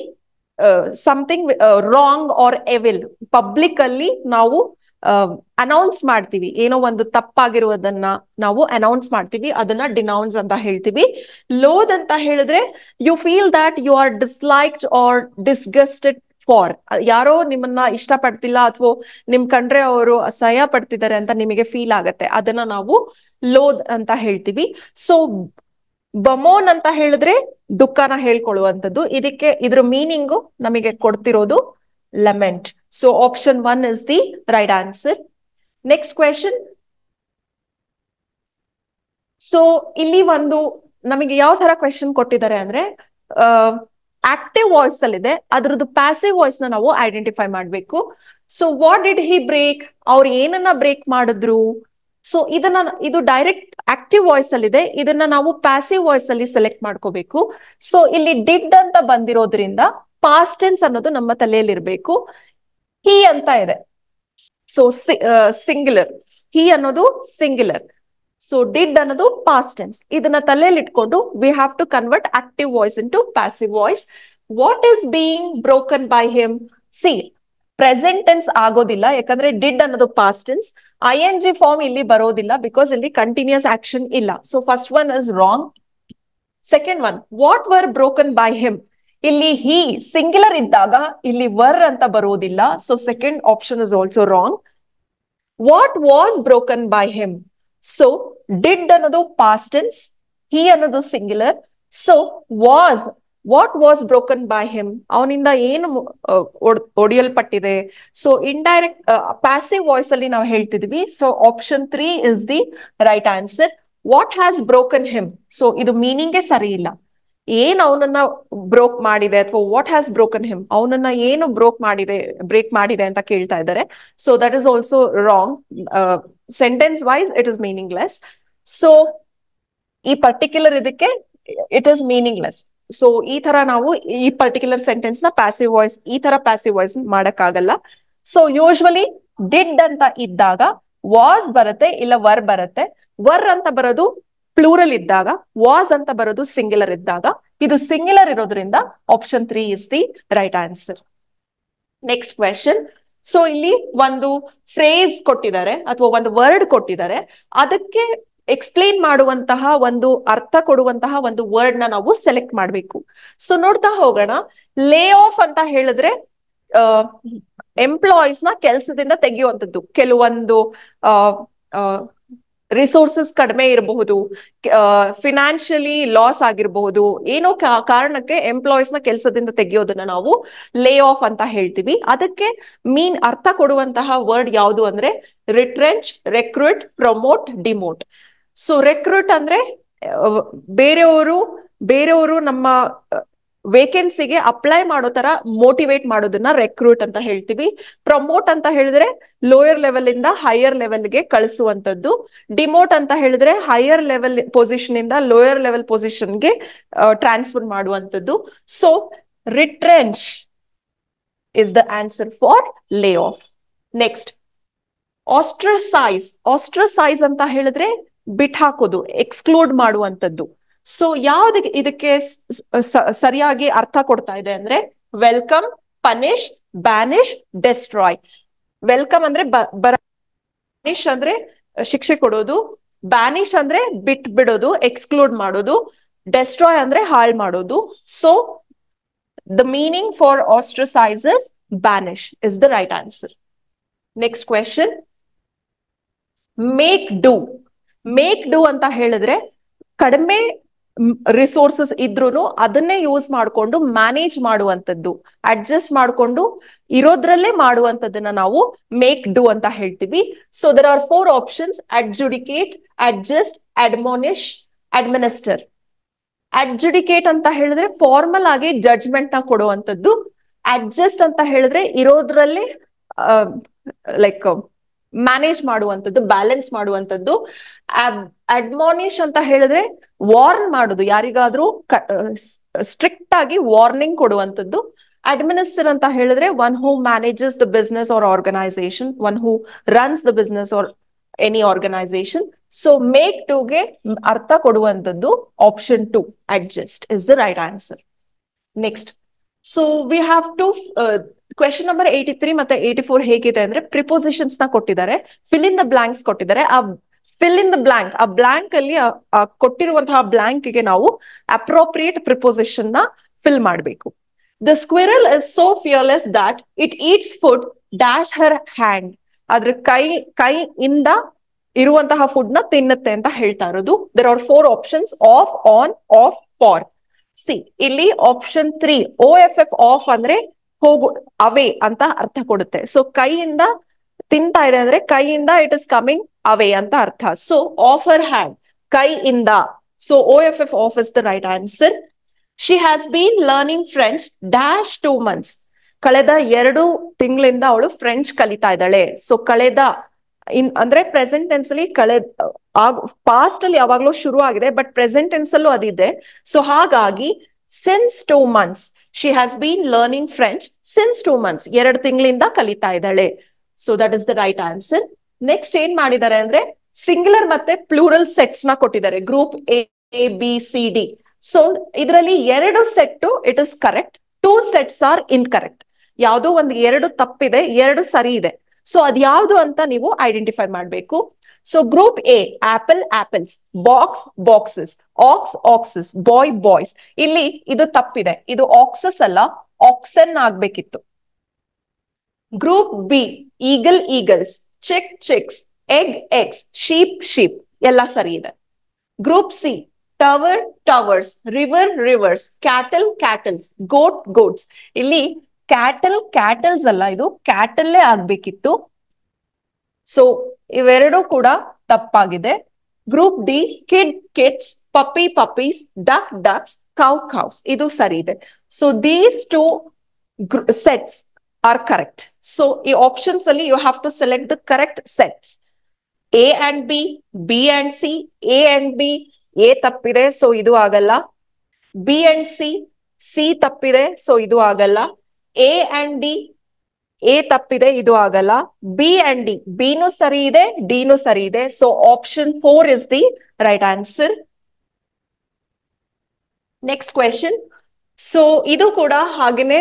something wrong or evil public ಅಲ್ಲಿ ನಾವು ಅನೌನ್ಸ್ ಮಾಡ್ತೀವಿ. ಏನೋ ಒಂದು ತಪ್ಪಾಗಿರುವುದನ್ನ ನಾವು ಅನೌನ್ಸ್ ಮಾಡ್ತೀವಿ. ಅದನ್ನ ಡಿನೌನ್ಸ್ ಅಂತ ಹೇಳ್ತೀವಿ. ಲೋದ್ ಅಂತ ಹೇಳಿದ್ರೆ you feel that you are disliked or disgusted for ಯಾರೋ ನಿಮ್ಮನ್ನ ಇಷ್ಟ ಪಡ್ತಿಲ್ಲ ಅಥವಾ ನಿಮ್ ಕಂಡ್ರೆ ಅವರು ಅಸಹ್ಯ ಪಡ್ತಿದ್ದಾರೆ ಅಂತ ನಿಮಗೆ ಫೀಲ್ ಆಗತ್ತೆ. ಅದನ್ನ ನಾವು ಲೋದ್ ಅಂತ ಹೇಳ್ತೀವಿ. ಸೊ ಬಮೋನ್ ಅಂತ ಹೇಳಿದ್ರೆ ದುಃಖನ ಹೇಳ್ಕೊಳ್ಳುವಂಥದ್ದು. ಇದಕ್ಕೆ, ಇದ್ರ ಮೀನಿಂಗು ನಮಗೆ ಕೊಡ್ತಿರೋದು lament so option one is the right answer. Next question. So ಇಲ್ಲಿ ಒಂದು ನಮಗೆ ಯಾವ ತರ ಕ್ವೆಶನ್ ಕೊಟ್ಟಿದ್ದಾರೆ ಅಂದ್ರೆ ಆಕ್ಟಿವ್ ವಾಯ್ಸ್ ಅಲ್ಲಿ ಇದೆ. ಅದ್ರದ್ದು ಪ್ಯಾಸಿವ್ ವಾಯ್ಸ್ನ ನಾವು ಐಡೆಂಟಿಫೈ ಮಾಡ್ಬೇಕು. So what did he break ಅವ್ರು ಏನನ್ನ ಬ್ರೇಕ್ ಮಾಡಿದ್ರು? ಸೊ ಇದನ್ನ, ಇದು ಡೈರೆಕ್ಟ್ ಆಕ್ಟಿವ್ ವಾಯ್ಸ್ ಅಲ್ಲಿ ಇದೆ. ಇದನ್ನ ನಾವು ಪ್ಯಾಸಿವ್ ವಾಯ್ಸ್ ಅಲ್ಲಿ ಸೆಲೆಕ್ಟ್ ಮಾಡ್ಕೋಬೇಕು. ಸೊ ಇಲ್ಲಿ ಡಿಡ್ ಅಂತ ಬಂದಿರೋದ್ರಿಂದ ಪಾಸ್ಟ್ ಟೆನ್ಸ್ ಅನ್ನೋದು ನಮ್ಮ ತಲೆಯಲ್ಲಿ ಇರಬೇಕು ಹಿ ಅಂತ ಇದೆ. ಸೊ ಸಿಂಗ್ಯುಲರ್ ಹಿ ಅನ್ನೋದು ಸಿಂಗ್ಯುಲರ್ ಸೊ ಡಿಡ್ ಅನ್ನೋದು ಪಾಸ್ಟ್ ಟೆನ್ಸ್ ಇದನ್ನ ತಲೆಯಲ್ಲಿ ಇಟ್ಕೊಂಡು we have to convert active voice into passive voice what is being broken by him C present tense ಆಗೋದಿಲ್ಲ, ಯಾಕಂದ್ರೆ ಡಿಡ್ ಅನ್ನೋದು past tense I N G form ಇಲ್ಲಿ ಬರೋದಿಲ್ಲ ಬಿಕಾಸ್ ಇಲ್ಲಿ ಕಂಟಿನ್ಯೂಸ್ ಆಕ್ಷನ್ ಇಲ್ಲ. So first one is wrong second one what were broken by him ಇಲ್ಲಿ he singular ಇದ್ದಾಗ ಇಲ್ಲಿ ವರ್ ಅಂತ ಬರುವುದಿಲ್ಲ. So second option is also wrong what was broken by him so did ಅನ್ನೋದು past tense he ಅನ್ನೋದು singular so was what was broken by him ಅವನಿಂದ ಏನು ಒಡೆಯಲ್ಪಟ್ಟಿದೆ? ಸೊ ಇಂಡೈರೆಕ್ಟ್ ಪ್ಯಾಸಿವ್ ವಾಯ್ಸ್ ಅಲ್ಲಿ ನಾವು ಹೇಳ್ತಿದ್ವಿ. So option three is the right answer what has broken him so ಇದು ಮೀನಿಂಗೇ ಸರಿ ಇಲ್ಲ ಏನ್ ಅವನನ್ನ ಬ್ರೋಕ್ ಮಾಡಿದೆ ಅಥವಾ ವಾಟ್ ಹ್ಯಾಸ್ ಬ್ರೋಕನ್ ಹಿಮ್ ಅವನನ್ನ ಏನು ಬ್ರೋಕ್ ಮಾಡಿದೆ ಬ್ರೇಕ್ ಮಾಡಿದೆ ಅಂತ ಕೇಳ್ತಾ ಇದ್ದಾರೆ. So that is also wrong sentence wise it is meaningless so ಈ ಪರ್ಟಿಕ್ಯುಲರ್ ಇದಕ್ಕೆ ಇಟ್ ಇಸ್ ಮೀನಿಂಗ್ಲೆಸ್ ಸೊ ಈ ತರ ನಾವು ಈ ಪರ್ಟಿಕ್ಯುಲರ್ ಸೆಂಟೆನ್ಸ್ನ ಪ್ಯಾಸಿವ್ ವಾಯ್ಸ್ ಈ ತರ ಪ್ಯಾಸಿವ್ ವಾಯ್ಸ್ ಮಾಡಕ್ಕಾಗಲ್ಲ. ಸೊ ಯೂಶ್ವಲಿ ಡಿಡ್ ಅಂತ ಇದ್ದಾಗ ವಾಸ್ ಬರುತ್ತೆ, ಇಲ್ಲ ವರ್ ಬರುತ್ತೆ. ವರ್ ಅಂತ ಬರೋದು ಪ್ಲೂರಲ್ ಇದ್ದಾಗ ವಾಸ್ ಅಂತ ಬರೋದು ಸಿಂಗ್ಯುಲರ್ ಇದ್ದಾಗ, ಇದು ಸಿಂಗ್ಯುಲರ್ ಇರೋದ್ರಿಂದ option three is the right answer next question so ಇಲ್ಲಿ ಒಂದು ಫ್ರೇಸ್ ಕೊಟ್ಟಿದ್ದಾರೆ, ಅಥವಾ ಒಂದು ವರ್ಡ್ ಕೊಟ್ಟಿದ್ದಾರೆ. ಅದಕ್ಕೆ ಎಕ್ಸ್ಪ್ಲೇನ್ ಮಾಡುವಂತಹ ಒಂದು ಅರ್ಥ ಕೊಡುವಂತಹ ಒಂದು ವರ್ಡ್ನ ನಾವು ಸೆಲೆಕ್ಟ್ ಮಾಡಬೇಕು. ಸೊ ನೋಡ್ತಾ ಹೋಗೋಣ. ಲೇ ಆಫ್ ಅಂತ ಹೇಳಿದ್ರೆ ಎಂಪ್ಲಾಯೀಸ್ನ ಕೆಲಸದಿಂದ ತೆಗೆಯುವಂಥದ್ದು. ಕೆಲವೊಂದು ರಿಸೋರ್ಸಸ್ ಕಡಿಮೆ ಇರಬಹುದು ಫಿನಾನ್ಷಿಯಲಿ ಲಾಸ್ ಆಗಿರಬಹುದು, ಏನೋ ಕಾರಣಕ್ಕೆ ಎಂಪ್ಲಾಯೀಸ್ನ ಕೆಲಸದಿಂದ ತೆಗೆಯೋದನ್ನ ನಾವು ಲೇ ಆಫ್ ಅಂತ ಹೇಳ್ತೀವಿ. ಅದಕ್ಕೆ ಮೀನ್ ಅರ್ಥ ಕೊಡುವಂತಹ ವರ್ಡ್ ಯಾವುದು ಅಂದ್ರೆ retrench recruit promote demote so recruit ಅಂದ್ರೆ ಬೇರೆಯವರು ಬೇರೆಯವರು ನಮ್ಮ ವೇಕೆನ್ಸಿಗೆ ಅಪ್ಲೈ ಮಾಡೋ ತರ ಮೋಟಿವೇಟ್ ಮಾಡೋದನ್ನ ರೆಕ್ರೂಟ್ ಅಂತ ಹೇಳ್ತೀವಿ. ಪ್ರಮೋಟ್ ಅಂತ ಹೇಳಿದ್ರೆ ಲೋಯರ್ ಲೆವೆಲ್ ಇಂದ ಹೈಯರ್ ಲೆವೆಲ್ಗೆ ಕಳಿಸುವಂತದ್ದು ಡಿಮೋಟ್ ಅಂತ ಹೇಳಿದ್ರೆ ಹೈಯರ್ ಲೆವೆಲ್ ಪೊಸಿಷನ್ ಇಂದ ಲೋಯರ್ ಲೆವೆಲ್ ಪೊಸಿಷನ್ಗೆ ಟ್ರಾನ್ಸ್ಫರ್ ಮಾಡುವಂತದ್ದು so retrench is the answer for lay off next ostracise ostracise ಅಂತ ಹೇಳಿದ್ರೆ ಬಿಟ್ ಹಾಕೋದು ಎಕ್ಸ್ಕ್ಲೂಡ್ ಮಾಡುವಂತದ್ದು ಸೊ ಯಾವ್ದಕ್ಕೆ ಇದಕ್ಕೆ ಸರಿಯಾಗಿ ಅರ್ಥ ಕೊಡ್ತಾ ಇದೆ ಅಂದ್ರೆ welcome punish banish destroy welcome ಅಂದ್ರೆ ಬನಿಶ್ ಅಂದ್ರೆ ಶಿಕ್ಷೆ ಕೊಡೋದು ಬ್ಯಾನಿಶ್ ಅಂದ್ರೆ ಬಿಟ್ ಬಿಡೋದು ಎಕ್ಸ್ಕ್ಲೂಡ್ ಮಾಡೋದು ಡೆಸ್ಟ್ರಾಯ್ ಅಂದ್ರೆ ಹಾಳ್ ಮಾಡೋದು. So the meaning for ostracises banish is the right answer next question make do make do ಅಂತ ಹೇಳಿದ್ರೆ, ಕಡಿಮೆ ರಿಸೋರ್ಸಸ್ ಇದ್ರೂನು ಅದನ್ನೇ ಯೂಸ್ ಮಾಡಿಕೊಂಡು ಮ್ಯಾನೇಜ್ ಮಾಡುವಂತದ್ದು ಅಡ್ಜಸ್ಟ್ ಮಾಡಿಕೊಂಡು ಇರೋದ್ರಲ್ಲೇ ಮಾಡುವಂಥದ್ದನ್ನ ನಾವು ಮೇಕ್ ಡೂ ಅಂತ ಹೇಳ್ತೀವಿ. So there are four options adjudicate adjust admonish administer adjudicate ಅಂತ ಹೇಳಿದ್ರೆ ಫಾರ್ಮಲ್ ಆಗಿ ಜಡ್ಜ್ಮೆಂಟ್ನ ಕೊಡುವಂತದ್ದು ಅಡ್ಜಸ್ಟ್ ಅಂತ ಹೇಳಿದ್ರೆ ಇರೋದ್ರಲ್ಲೇ ಲೈಕ್ ಮ್ಯಾನೇಜ್ ಮಾಡುವಂಥದ್ದು ಬ್ಯಾಲೆನ್ಸ್ ಮಾಡುವಂಥದ್ದು. ಅಡ್ಮಾನಿಷ್ ಅಂತ ಹೇಳಿದ್ರೆ ವಾರ್ನ್ ಮಾಡುದು. ಯಾರಿಗಾದ್ರೂ ಸ್ಟ್ರಿಕ್ಟ್ ಆಗಿ ವಾರ್ನಿಂಗ್ ಕೊಡುವಂಥದ್ದು. ಅಡ್ಮಿನಿಸ್ಟರ್ ಅಂತ ಹೇಳಿದ್ರೆ one who manages the business or organisation one who runs the business or any organisation so ಮೇಕ್ಗೆ ಅರ್ಥ ಕೊಡುವಂಥದ್ದು option two adjust is the right answer next so we have to question number eighty three ಮತ್ತೆ eighty four ಹೇಗಿದೆ ಅಂದ್ರೆ ಪ್ರಿಪೋಸಿಷನ್ಸ್ನ ಕೊಟ್ಟಿದ್ದಾರೆ. Fill in the blanks ಕೊಟ್ಟಿದ್ದಾರೆ. ಆ fill in the blank ಆ blank ಅಲ್ಲಿ ಕೊಟ್ಟಿರುವಂತಹ ಬ್ಲಾಂಕ್ಗೆ ನಾವು ಅಪ್ರೋಪ್ರಿಯೇಟ್ ಪ್ರಿಪೋಸಿಷನ್ನ ಫಿಲ್ ಮಾಡಬೇಕು. The squirrel is so fearless that it eats food dash her hand ಅದ್ರ ಕೈ ಕೈ ಇಂದ ಇರುವಂತಹ ಫುಡ್ನ ತಿನ್ನುತ್ತೆ ಅಂತ ಹೇಳ್ತಾ ಇರೋದು. There are four options off on of for C ಇಲ್ಲಿ option three O F F off ಅಂದ್ರೆ ಹೋಗು ಅವೇ ಅಂತ ಅರ್ಥ ಕೊಡುತ್ತೆ. ಸೊ ಕೈಯಿಂದ ತಿಂತಾ ಇದೆ ಅಂದ್ರೆ ಕೈಯಿಂದ ಇಟ್ ಇಸ್ ಕಮಿಂಗ್ ಅವೇ ಅಂತ ಅರ್ಥ. ಸೊ ಆಫರ್ ಹ್ಯಾಂಡ್ ಕೈಯಿಂದ. So O F F off is the right answer she has been learning French dash two months ಕಳೆದ ಎರಡು ತಿಂಗಳಿಂದ ಅವಳು ಫ್ರೆಂಚ್ ಕಲಿತಾ ಇದ್ದಾಳೆ. ಸೊ ಕಳೆದ ಇನ್, ಅಂದ್ರೆ ಪ್ರೆಸೆಂಟ್ ಟೆನ್ಸ್ ಅಲ್ಲಿ ಕಳೆದ ಪಾಸ್ಟ್ ಅಲ್ಲಿ ಯಾವಾಗ್ಲೂ ಶುರು ಆಗಿದೆ ಬಟ್ ಪ್ರೆಸೆಂಟ್ ಟೆನ್ಸ್ ಅಲ್ಲೂ ಅದಿದೆ. ಸೊ ಹಾಗಾಗಿ since two months she has been learning French since two months ಎರಡು ತಿಂಗಳಿಂದ ಕಲಿತಾ ಇದ್ದಾಳೆ. So that is the right answer next ಏನ್ ಮಾಡಿದ್ದಾರೆ ಅಂದ್ರೆ ಸಿಂಗ್ಯುಲರ್ ಮತ್ತೆ ಪ್ಲೂರಲ್ ಸೆಟ್ಸ್ನ ಕೊಟ್ಟಿದ್ದಾರೆ. Group A B C D so ಇದರಲ್ಲಿ ಎರಡು set it is correct two sets are incorrect ಯಾವುದೋ ಒಂದು ಎರಡು ತಪ್ಪಿದೆ, ಎರಡು ಸರಿ ಇದೆ. ಸೊ ಅದ್ಯಾವುದು ಅಂತ ನೀವು ಐಡೆಂಟಿಫೈ ಮಾಡಬೇಕು. So group A apple apples box boxes ox oxes boy boys ಇಲ್ಲಿ ಇದು ತಪ್ಪಿದೆ. ಇದು ಆಕ್ಸಸ್ ಅಲ್ಲ oxen ಆಗ್ಬೇಕಿತ್ತು. Group B eagle eagles check checks egg eggs sheep sheep ಎಲ್ಲ ಸರಿ ಇದೆ. Group C tower towers river rivers cattle cattles goat goats ಇಲ್ಲಿ cattle cattles ಅಲ್ಲ, ಇದು ಕ್ಯಾಟಲ್ಲೇ ಆಗ್ಬೇಕಿತ್ತು. ಸೊ ಇವೆರಡೂ ಕೂಡ ತಪ್ಪಾಗಿದೆ. Group D kid kids puppy puppies duck ducks cow cows ಇದು ಸರಿ ಇದೆ so these two sets are correct so ಈ ಆಪ್ಷನ್ಸ್ ಅಲ್ಲಿ you have to select the correct sets A and B B and C A and B A ತಪ್ಪಿದೆ so ಇದು ಆಗಲ್ಲ. B and C C ತಪ್ಪಿದೆ so ಇದು ಆಗಲ್ಲ. A and D A ತಪ್ಪಿದೆ, ಇದು ಆಗಲ್ಲ. ಬಿ ಅಂಡ್ ಡಿ ಬಿನು ಸರಿ ಇದೆ ಡಿನು ಸರಿ ಇದೆ. So option four is the right answer next question so ಇದು ಕೂಡ ಹಾಗೇನೆ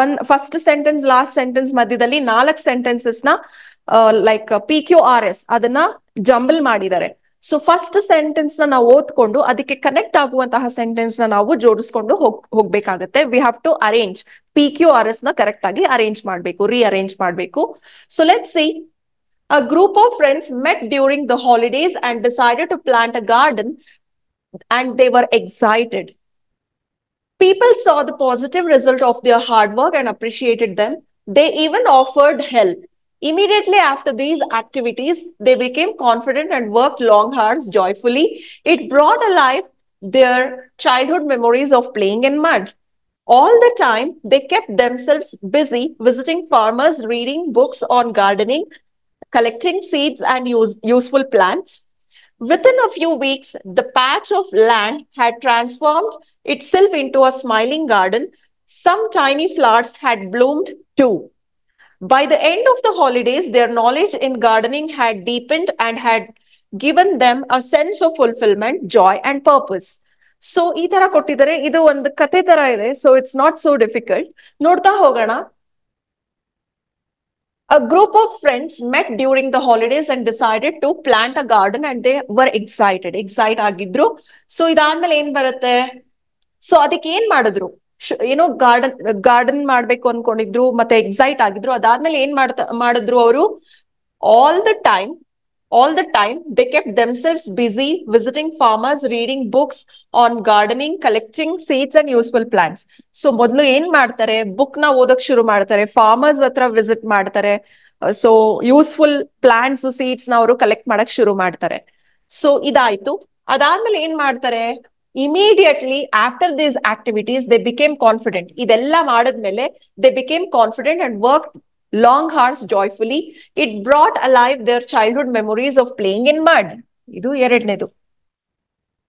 ಒಂದ್ ಫಸ್ಟ್ ಸೆಂಟೆನ್ಸ್ ಲಾಸ್ಟ್ ಸೆಂಟೆನ್ಸ್ ಮಧ್ಯದಲ್ಲಿ ನಾಲ್ಕು ಸೆಂಟೆನ್ಸಸ್ನ like P Q R S ಅದನ್ನ ಜಂಬಲ್ ಮಾಡಿದ್ದಾರೆ. ಸೊ ಫಸ್ಟ್ ಸೆಂಟೆನ್ಸ್ನ ನಾವು ಓದ್ಕೊಂಡು ಅದಕ್ಕೆ ಕನೆಕ್ಟ್ ಆಗುವಂತಹ ಸೆಂಟೆನ್ಸ್ನ ನಾವು ಜೋಡಿಸ್ಕೊಂಡು ಹೋಗ್, ಹೋಗ್ಬೇಕಾಗತ್ತೆ. We have to arrange P Q R S ನ ಕರೆಕ್ಟ್ ಆಗಿ ಅರೇಂಜ್ ಮಾಡಬೇಕು ರೀಅರೇಂಜ್ ಮಾಡಬೇಕು so let see A group of friends met during the holidays and decided to plant a garden and they were excited. People saw the positive result of their hard work and appreciated them. They even offered help. Immediately after these activities, they became confident and worked long hours joyfully. It brought alive their childhood memories of playing in mud. All the time, they kept themselves busy visiting farmers, reading books on gardening, collecting seeds and use, useful plants. Within a few weeks, the patch of land had transformed itself into a smiling garden. Some tiny flowers had bloomed too. By the end of the holidays, their knowledge in gardening had deepened and had given them a sense of fulfillment, joy, and purpose. So ಈ ತರ ಕೊಟ್ಟಿದ್ದಾರೆ. ಇದು ಒಂದು ಕತೆ ತರ ಇದೆ. So it's not so difficult ನೋಡ್ತಾ ಹೋಗೋಣ. A group of friends met during the holidays and decided to plant a garden and they were excited. Excite ಆಗಿದ್ರು. ಸೊ ಇದಾದ್ಮೇಲೆ ಏನ್ ಬರುತ್ತೆ? ಸೊ ಅದಕ್ಕೆ ಏನ್ ಮಾಡಿದ್ರು? ಏನೋ ಗಾರ್ಡನ್ ಗಾರ್ಡನ್ ಮಾಡ್ಬೇಕು ಅನ್ಕೊಂಡಿದ್ರು, ಮತ್ತೆ ಎಕ್ಸೈಟ್ ಆಗಿದ್ರು. ಅದಾದ್ಮೇಲೆ ಏನ್ ಮಾಡ್ತಾ, ಮಾಡಿದ್ರು ಅವರು? All the time all the time they kept themselves busy visiting farmers reading books on gardening collecting seeds and useful plants so ಮೊದಲು ಏನ್ ಮಾಡ್ತಾರೆ? ಬುಕ್ನ ಓದಕ್ ಶುರು ಮಾಡ್ತಾರೆ. ಫಾರ್ಮರ್ಸ್ ಹತ್ರ ವಿಸಿಟ್ ಮಾಡ್ತಾರೆ. ಸೊ ಯೂಸ್ಫುಲ್ ಪ್ಲಾಂಟ್ಸ್ ಸೀಡ್ಸ್ನ ಅವರು ಕಲೆಕ್ಟ್ ಮಾಡಕ್ ಶುರು ಮಾಡ್ತಾರೆ. ಸೊ ಇದಾಯ್ತು. ಅದಾದ್ಮೇಲೆ ಏನ್ ಮಾಡ್ತಾರೆ? Immediately after these activities they became confident ಇದೆಲ್ಲ ಮಾಡಿದ್ಮೇಲೆ they became confident and work long hours joyfully it brought alive their childhood memories of playing in mud ಇದು ಎರಡನೇದು.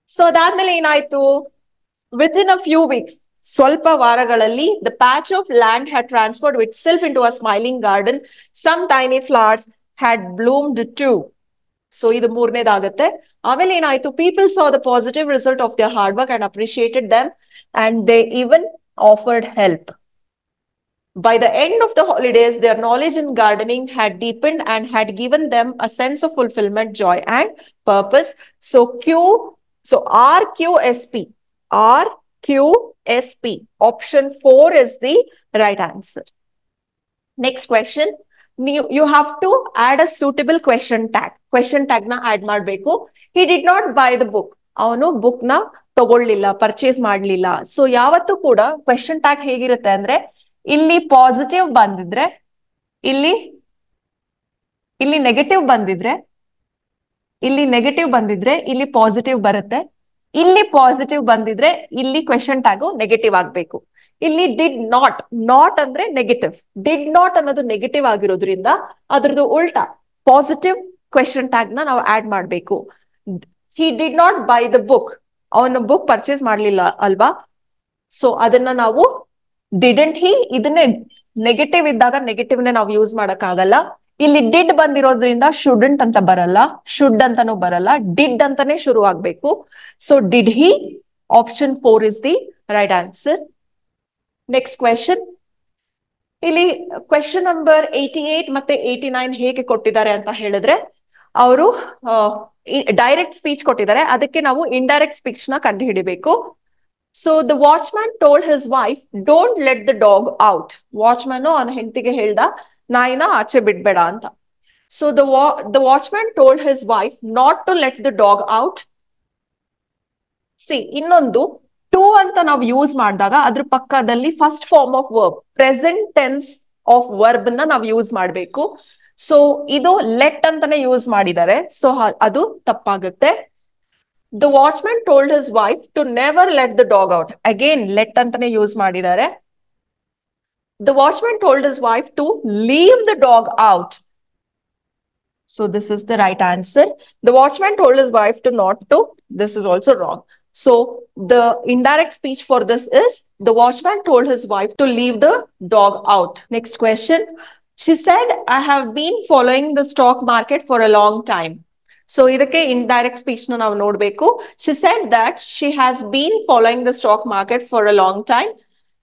ಸೊ ಅದಾದ್ಮೇಲೆ ಏನಾಯ್ತು? Within a few weeks ಸ್ವಲ್ಪ ವಾರಗಳಲ್ಲಿ the patch of land had transferred with self into a smiling garden some tiny flowers had bloomed too so ಇದು ಮೂರನೇದಾಗತ್ತೆ. ಆಮೇಲೆ ಏನಾಯ್ತು? People saw the positive result of their hard work and appreciated them and they even offered help By the end of the holidays, their knowledge in gardening had deepened and had given them a sense of fulfillment, joy, and purpose. So Q, so RQSP, RQSP, option four is the right answer. Next question. You, you have to add a suitable question tag. Question tag na add ಮಾಡಬೇಕು. He did not buy the book. ಅವನು book ನ ತಗೊಳ್ಳಿಲ್ಲ purchase ಮಾಡ್ಲಿಲ್ಲ so ಯಾವತ್ತೂ ಕೂಡ question tag ಹೇಗಿರುತ್ತೆ ಅಂದ್ರೆ ಇಲ್ಲಿ ಪಾಸಿಟಿವ್ ಬಂದಿದ್ರೆ, ಇಲ್ಲಿ ಇಲ್ಲಿ ನೆಗೆಟಿವ್ ಬಂದಿದ್ರೆ, ಇಲ್ಲಿ ನೆಗೆಟಿವ್ ಬಂದಿದ್ರೆ ಇಲ್ಲಿ ಪಾಸಿಟಿವ್ ಬರುತ್ತೆ. ಇಲ್ಲಿ ಪಾಸಿಟಿವ್ ಬಂದಿದ್ರೆ ಇಲ್ಲಿ ಕ್ವೆಶನ್ ಟ್ಯಾಗು ನೆಗೆಟಿವ್ ಆಗ್ಬೇಕು. ಇಲ್ಲಿ ಡಿಡ್ ನಾಟ್ ನಾಟ್ ಅಂದ್ರೆ ನೆಗೆಟಿವ್ ಡಿಡ್ ನಾಟ್ ಅನ್ನೋದು ನೆಗೆಟಿವ್ ಆಗಿರೋದ್ರಿಂದ ಅದ್ರದ್ದು ಉಲ್ಟಾ ಪಾಸಿಟಿವ್ ಕ್ವೆಶನ್ ಟ್ಯಾಗ್ನ ನಾವು ಆಡ್ ಮಾಡ್ಬೇಕು. He did not buy the book ಅವನ ಬುಕ್ ಪರ್ಚೇಸ್ ಮಾಡ್ಲಿಲ್ಲ ಅಲ್ವಾ? ಸೊ ಅದನ್ನ ನಾವು ಡಿಡೆಂಟ್ ಹಿ ಇದನ್ನೇ ನೆಗೆಟಿವ್ ಇದ್ದಾಗ ನೆಗೆಟಿವ್ ನೇ ನಾವು ಯೂಸ್ ಮಾಡಕ್ ಆಗಲ್ಲ ಇಲ್ಲಿ ಡಿಡ್ ಬಂದಿರೋದ್ರಿಂದ ಶುಡಂಟ್ ಅಂತ ಬರಲ್ಲ ಶುಡ್ ಅಂತಾನು ಬರಲ್ಲ ಡಿಡ್ ಅಂತಾನೆ ಶುರು ಆಗ್ಬೇಕು. So did he option four is the right answer next question ಇಲ್ಲಿ ಕ್ವೆಶನ್ ನಂಬರ್ ಏಯ್ಟಿ ಏಟ್ ಮತ್ತೆ ಏಟಿ ನೈನ್ ಹೇಗೆ ಕೊಟ್ಟಿದ್ದಾರೆ ಅಂತ ಹೇಳಿದ್ರೆ, ಅವರು ಡೈರೆಕ್ಟ್ ಸ್ಪೀಚ್ ಕೊಟ್ಟಿದ್ದಾರೆ. ಅದಕ್ಕೆ ನಾವು ಇಂಡೈರೆಕ್ಟ್ ಸ್ಪೀಚ್ನ ಕಂಡು ಹಿಡಿಬೇಕು so the watchman told his wife don't let the dog out watchman ಅವನ ಹೆಂಡತಿಗೆ ಹೇಳ್ದ, ನಾಯಿನ ಆಚೆ ಬಿಡ್ಬೇಡ ಅಂತ. So the the watchman told his wife not to let the dog out C ಇನ್ನೊಂದು, ಟು ಅಂತ ನಾವು ಯೂಸ್ ಮಾಡಿದಾಗ ಅದ್ರ ಪಕ್ಕದಲ್ಲಿ first form of verb present tense of ವರ್ಬ್ನ ನಾವು ಯೂಸ್ ಮಾಡಬೇಕು. ಸೊ ಇದು ಲೆಟ್ ಅಂತಾನೆ ಯೂಸ್ ಮಾಡಿದ್ದಾರೆ. ಸೊ ಅದು ತಪ್ಪಾಗುತ್ತೆ. The watchman told his wife to never let the dog out again let ಅಂತಾನೆ ಯೂಸ್ ಮಾಡಿದ್ದಾರೆ the watchman told his wife to leave the dog out so this is the right answer the watchman told his wife to not to this is also wrong So the indirect speech for this is the watchman told his wife to leave the dog out. Next question. She said, I have been following the stock market for a long time. So ಇದಕ್ಕೆ indirect speech ನಾವು ನೋಡಬೇಕು. She said that she has been following the stock market for a long time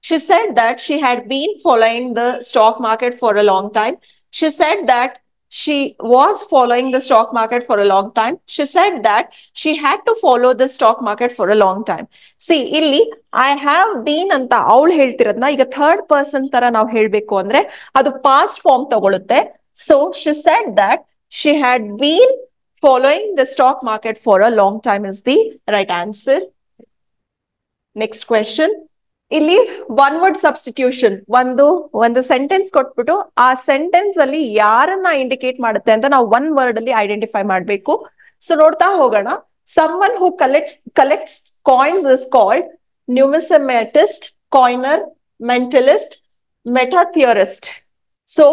she said that she had been following the stock market for a long time she said that she was following the stock market for a long time she said that she had to follow the stock market for a long time C ಇಲ್ಲಿ I have been ಅಂತ ಅವಳು ಹೇಳ್ತಿರೋದ್ನ ಈಗ third person ತರ ನಾವು ಹೇಳಬೇಕು ಅಂದ್ರೆ ಅದು past form ತಗೊಳುತ್ತೆ. So she said that she had been following the stock market for a long time is the right answer next question ಇಲ್ಲಿ ಒನ್ ವರ್ಡ್ ಸಬ್ಸ್ಟಿಟ್ಯೂಷನ್ ಒಂದು ಒಂದು ಸೆಂಟೆನ್ಸ್ ಕೊಟ್ಬಿಟ್ಟು ಆ ಸೆಂಟೆನ್ಸ್ ಅಲ್ಲಿ ಯಾರನ್ನ ಇಂಡಿಕೇಟ್ ಮಾಡುತ್ತೆ ಅಂತ ನಾವು ಒನ್ ವರ್ಡ್ ಅಲ್ಲಿ ಐಡೆಂಟಿಫೈ ಮಾಡ್ಬೇಕು. ಸೊ ನೋಡ್ತಾ ಹೋಗೋಣ. Someone who collects collects coins is called numismatist coiner mentalist metatheorist so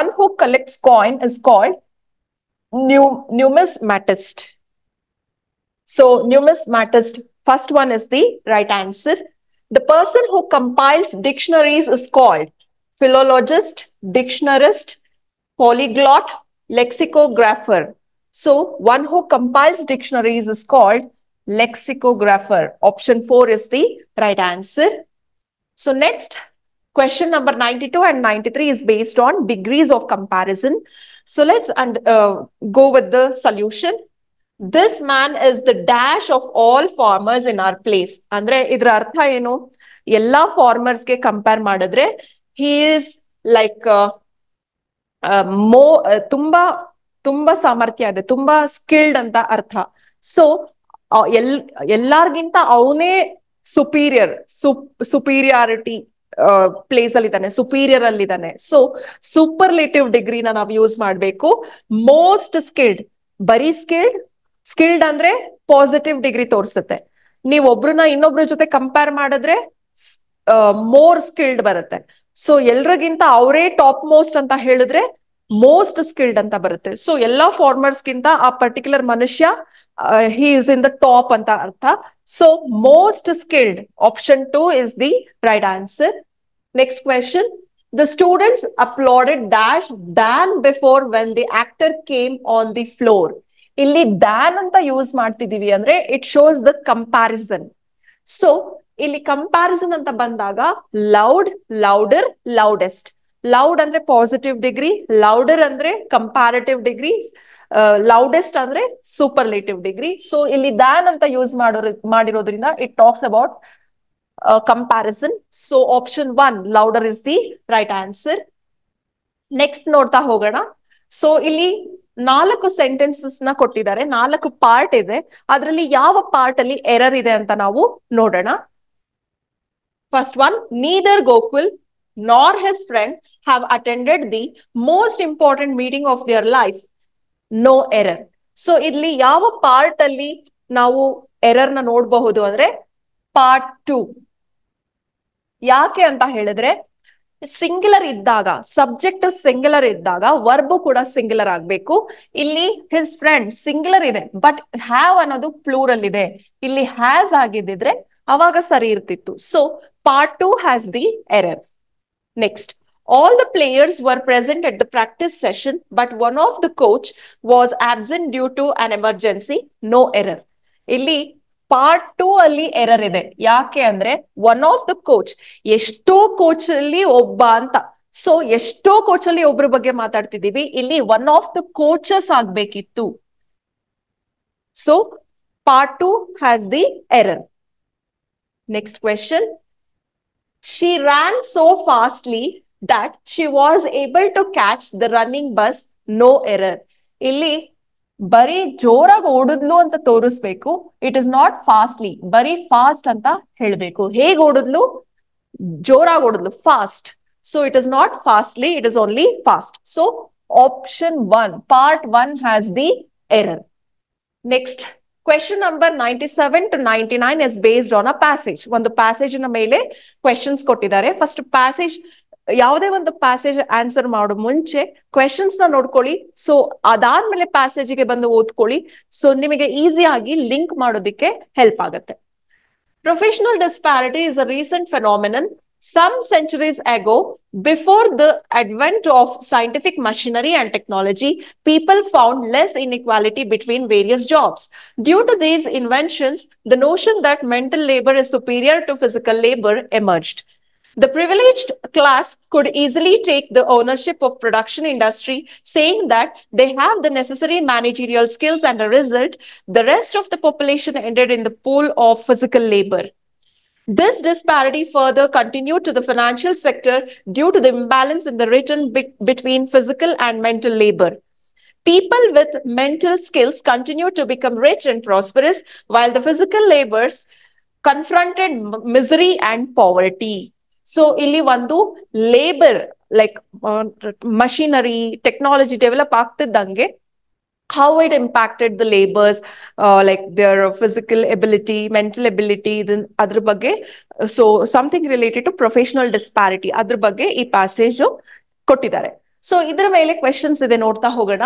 one who collects coin is called numismatist. So numismatist, first one is the right answer. The person who compiles dictionaries is called philologist, dictionarist, polyglot, lexicographer. So one who compiles dictionaries is called lexicographer. Option 4 is the right answer. So next, question number 92 and 93 is based on degrees of comparison. So let's and, uh, go with the solution. This man is the dash of all farmers in our place ಅಂದ್ರೆ ಇದ್ರ ಅರ್ಥ ಏನು? ಎಲ್ಲಾ ಫಾರ್ಮರ್ಸ್ಗೆ compare ಮಾಡಿದ್ರೆ he is like ಮೋ ತುಂಬಾ ತುಂಬಾ ಸಾಮರ್ಥ್ಯ ಇದೆ ತುಂಬಾ ಸ್ಕಿಲ್ಡ್ ಅಂತ ಅರ್ಥ. ಸೊ ಎಲ್ ಎಲ್ಲಾರ್ಗಿಂತ ಅವನೇ ಸುಪೀರಿಯರ್ ಸುಪ್ ಸುಪೀರಿಯಾರಿಟಿ ಪ್ಲೇಸ್ ಅಲ್ಲಿ ಇದ್ದಾನೆ ಸುಪೀರಿಯರ್ ಅಲ್ಲಿ ಇದ್ದಾನೆ ಸೊ ಸೂಪರ್ಲೇಟಿವ್ ಡಿಗ್ರಿನ ನಾವು ಯೂಸ್ ಮಾಡಬೇಕು. ಮೋಸ್ಟ್ ಸ್ಕಿಲ್ಡ್ ಬರೀ ಸ್ಕಿಲ್ಡ್ ಸ್ಕಿಲ್ಡ್ ಅಂದ್ರೆ ಪಾಸಿಟಿವ್ ಡಿಗ್ರಿ ತೋರಿಸುತ್ತೆ. ನೀವು ಒಬ್ರನ್ನ ಇನ್ನೊಬ್ರ ಜೊತೆ ಕಂಪೇರ್ ಮಾಡಿದ್ರೆ ಮೋರ್ ಸ್ಕಿಲ್ಡ್ ಬರುತ್ತೆ. ಸೊ ಎಲ್ರಿಗಿಂತ ಅವರೇ ಟಾಪ್ ಮೋಸ್ಟ್ ಅಂತ ಹೇಳಿದ್ರೆ ಮೋಸ್ಟ್ ಸ್ಕಿಲ್ಡ್ ಅಂತ ಬರುತ್ತೆ. ಸೊ ಎಲ್ಲಾ ಫಾರ್ಮರ್ಸ್ ಗಿಂತ ಆ ಪರ್ಟಿಕ್ಯುಲರ್ ಮನುಷ್ಯ he is in the top ಅಂತ ಅರ್ಥ. So most skilled option two is the right answer next question the students applauded dash than before when the actor came on the floor ಇಲ್ಲಿ than ಅಂತ use ಮಾಡ್ತಿದೀವಿ ಅಂದ್ರೆ it shows the comparison so ಇಲ್ಲಿ comparison ಅಂತ ಬಂದಾಗ loud louder loudest loud ಅಂದ್ರೆ positive degree louder ಅಂದ್ರೆ comparative degree loudest ಅಂದ್ರೆ ಸೂಪರ್ಲೇಟಿವ್ ಡಿಗ್ರಿ ಸೊ ಇಲ್ಲಿ ದ್ಯಾನ್ ಅಂತ ಯೂಸ್ ಮಾಡೋ ಮಾಡಿರೋದ್ರಿಂದ it talks about comparison so option one louder is the right answer next ನೋಡ್ತಾ ಹೋಗೋಣ. ಸೊ ಇಲ್ಲಿ ನಾಲ್ಕು ಸೆಂಟೆನ್ಸಸ್ನ ಕೊಟ್ಟಿದ್ದಾರೆ. ನಾಲ್ಕು ಪಾರ್ಟ್ ಇದೆ. ಅದರಲ್ಲಿ ಯಾವ ಪಾರ್ಟ್ ಅಲ್ಲಿ ಎರರ್ ಇದೆ ಅಂತ ನಾವು ನೋಡೋಣ. First one neither Gokul nor his friend have attended the most important meeting of their life no error so ಇಲ್ಲಿ ಯಾವ ಪಾರ್ಟ್ ಅಲ್ಲಿ ನಾವು ಎರರ್ನ ನೋಡಬಹುದು ಅಂದ್ರೆ ಪಾರ್ಟ್ ಟು ಯಾಕೆ ಅಂತ ಹೇಳಿದ್ರೆ ಸಿಂಗ್ಯುಲರ್ ಇದ್ದಾಗ ಸಬ್ಜೆಕ್ಟ್ ಸಿಂಗ್ಯುಲರ್ ಇದ್ದಾಗ ವರ್ಬು ಕೂಡ ಸಿಂಗ್ಯುಲರ್ ಆಗ್ಬೇಕು. ಇಲ್ಲಿ ಹಿಸ್ ಫ್ರೆಂಡ್ ಸಿಂಗ್ಯುಲರ್ ಇದೆ ಬಟ್ ಹ್ಯಾವ್ ಅನ್ನೋದು ಪ್ಲೂರಲ್ ಇದೆ. ಇಲ್ಲಿ ಹ್ಯಾಸ್ ಆಗಿದ್ದಿದ್ರೆ, ಅವಾಗ ಸರಿ ಇರ್ತಿತ್ತು. So part two has the error next all the players were present at the practice session but one of the coach was absent due to an emergency no error ಇಲ್ಲಿ part two ಅಲ್ಲಿ error ಇದೆ. ಯಾಕೆ ಅಂದ್ರೆ one of the coach ಎಷ್ಟೋ coach ಅಲ್ಲಿ ಒಬ್ಬ ಅಂತ. So ಎಷ್ಟೋ ಕೋಚ್ ಅಲ್ಲಿ ಒಬ್ರ ಬಗ್ಗೆ ಮಾತಾಡ್ತಿದೀವಿ ಇಲ್ಲಿ one of the coaches ಆಗ್ಬೇಕಿತ್ತು. So part two has the error next question she ran so fastly that she was able to catch the running bus no error ಇಲ್ಲಿ ಬರೀ ಜೋರಾಗಿ ಓಡಿದ್ಲು ಅಂತ ತೋರಿಸ್ಬೇಕು. ಇಟ್ ಇಸ್ ನಾಟ್ ಫಾಸ್ಟ್ಲಿ ಬರೀ fast ಅಂತ ಹೇಳ್ಬೇಕು. ಹೇಗ್ ಓಡಿದ್ಲು? ಜೋರಾಗಿ ಓಡಿದ್ಲು fast so it is not fastly it is only fast so option one part one has the error next question number ninety seven to ninety nine is based on a passage ಒಂದು ಪ್ಯಾಸೇಜ್ನ ಮೇಲೆ questions ಕೊಟ್ಟಿದ್ದಾರೆ. First passage ಯಾವುದೇ ಒಂದು passage answer ಮಾಡೋ ಮುಂಚೆ ಕ್ವೆಶನ್ಸ್ನ ನೋಡ್ಕೊಳ್ಳಿ so ಅದಾದ್ಮೇಲೆ ಪ್ಯಾಸೇಜ್ಗೆ ಬಂದು ಓದ್ಕೊಳ್ಳಿ ಸೊ ನಿಮಗೆ ಈಸಿ ಆಗಿ ಲಿಂಕ್ ಮಾಡೋದಿಕ್ಕೆ ಹೆಲ್ಪ್ ಆಗುತ್ತೆ Professional disparity is a recent phenomenon. Some centuries ago, before the advent of scientific machinery and technology, people found less inequality between various jobs. Due to these inventions, the notion that mental labor is superior to physical labor emerged. The privileged class could easily take the ownership of production industry, saying that they have the necessary managerial skills and a result, the rest of the population ended in the pool of physical labor. This disparity further continued to the financial sector due to the imbalance in the return be- between physical and mental labor. People with mental skills continued to become rich and prosperous, while the physical laborers confronted misery and poverty. So ಇಲ್ಲಿ ಒಂದು labour like machinery technology develop ಆಗ್ತಿದ್ದಂಗೆ how it impacted the labours like their physical ability mental ability ಅದ್ರ ಬಗ್ಗೆ so something related to professional disparity ಅದ್ರ ಬಗ್ಗೆ ಈ passage ಕೊಟ್ಟಿದ್ದಾರೆ. So ಇದ್ರ ಮೇಲೆ ಕ್ವೆಶನ್ಸ್ ಇದೆ ನೋಡ್ತಾ ಹೋಗೋಣ.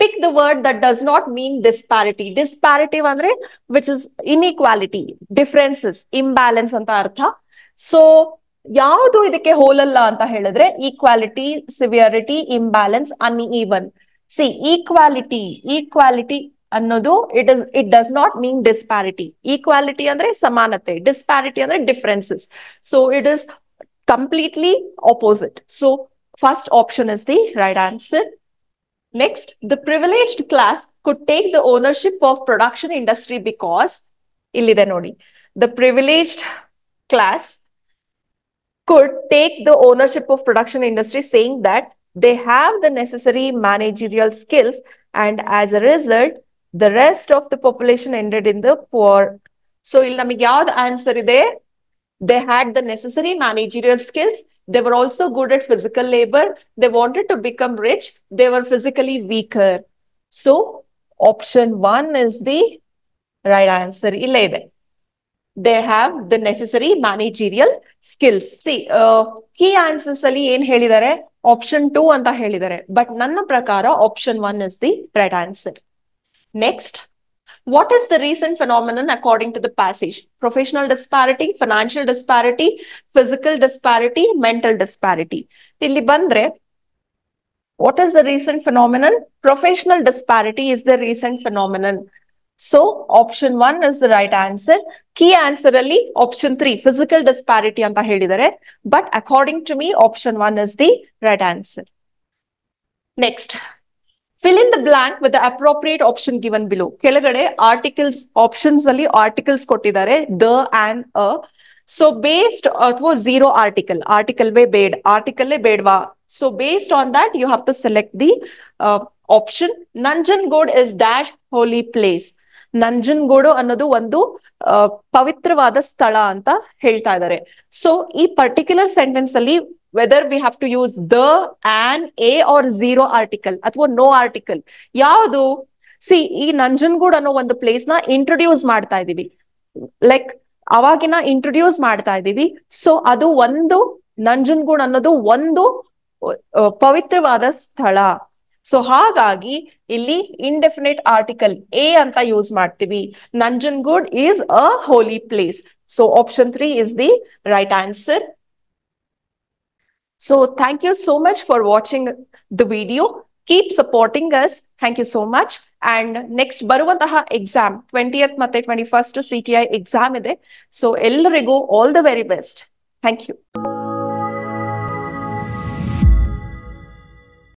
Pick the word that does not mean disparity disparitive ಅಂದ್ರೆ which is inequality differences imbalance ಅಂತ ಅರ್ಥ. ಸೊ ಯಾವುದು ಇದಕ್ಕೆ ಹೋಲಲ್ಲ ಅಂತ ಹೇಳಿದ್ರೆ equality severity imbalance uneven C equality equality ಅನ್ನೋದು it is it does not mean disparity equality ಅಂದ್ರೆ ಸಮಾನತೆ ಡಿಸ್ಪ್ಯಾರಿಟಿ ಅಂದ್ರೆ differences so it is completely opposite so first option is the right answer next the privileged class could take the ownership of production industry because ಇಲ್ಲಿದೆ ನೋಡಿ the privileged class could take the ownership of production industry saying that they have the necessary managerial skills and as a result the rest of the population ended in the poor so ಇಲ್ಲಿ ನಮಗೆ ಯಾವ್ದು answer ಇದೆ they had the necessary managerial skills they were also good at physical labor they wanted to become rich they were physically weaker so option 1 is the right answer ಇಲ್ಲೇ ಇದೆ they have the necessary managerial skills. See, uh, key answers ಅಲ್ಲಿ ಏನ್ ಹೇಳಿದ್ದಾರೆ option two ಅಂತ ಹೇಳಿದ್ದಾರೆ but ನನ್ನ ಪ್ರಕಾರ option one is the right answer next what is the recent phenomenon according to the passage professional disparity financial disparity physical disparity mental disparity ಇಲ್ಲಿ ಬಂದ್ರೆ what is the recent phenomenon professional disparity is the recent phenomenon so option one is the right answer key answer ಅಲ್ಲಿ option three physical disparity ಅಂತ ಹೇಳಿದ್ದಾರೆ but according to me option one is the right answer next fill in the blank with appropriate option given below ಕೆಳಗಡೆ articles options ಅಲ್ಲಿ articles ಕೊಟ್ಟಿದ್ದಾರೆ the and a so based ಅಥವಾ zero article article way ಬೇಡ್ article ಬೇಡವಾ so based on that you have to select the option Nanjangud is dash holy place Nanjangud ಅನ್ನೋದು ಒಂದು ಪವಿತ್ರವಾದ ಸ್ಥಳ ಅಂತ ಹೇಳ್ತಾ ಇದ್ದಾರೆ ಸೊ ಈ ಪರ್ಟಿಕ್ಯುಲರ್ ಸೆಂಟೆನ್ಸ್ ಅಲ್ಲಿ whether we have to use the an a or zero article ಅಥವಾ ನೋ ಆರ್ಟಿಕಲ್ ಯಾವುದು? ಸಿ ಈ ನಂಜನ್ಗೂಡ್ ಅನ್ನೋ ಒಂದು ಪ್ಲೇಸ್ನ ಇಂಟ್ರೊಡ್ಯೂಸ್ ಮಾಡ್ತಾ ಇದೀವಿ. ಲೈಕ್ ಅವಾಗಿನ ಇಂಟ್ರೊಡ್ಯೂಸ್ ಮಾಡ್ತಾ ಇದೀವಿ. ಸೊ ಅದು ಒಂದು ನಂಜನ್ಗೂಡ್ ಅನ್ನೋದು ಒಂದು ಪವಿತ್ರವಾದ ಸ್ಥಳ. ಸೊ ಹಾಗಾಗಿ ಇಲ್ಲಿ ಇಂಡೆಫಿನೆಟ್ ಆರ್ಟಿಕಲ್ ಎ ಅಂತ ಯೂಸ್ ಮಾಡ್ತೀವಿ. Nanjangud is a holy place so option three is the right answer so thank you so much for watching the video keep supporting us thank you so much and next ಬರುವಂತಹ exam twentieth ಮತ್ತೆ twenty first C T I exam ಇದೆ. So ಎಲ್ಲರಿಗೂ all the very best thank you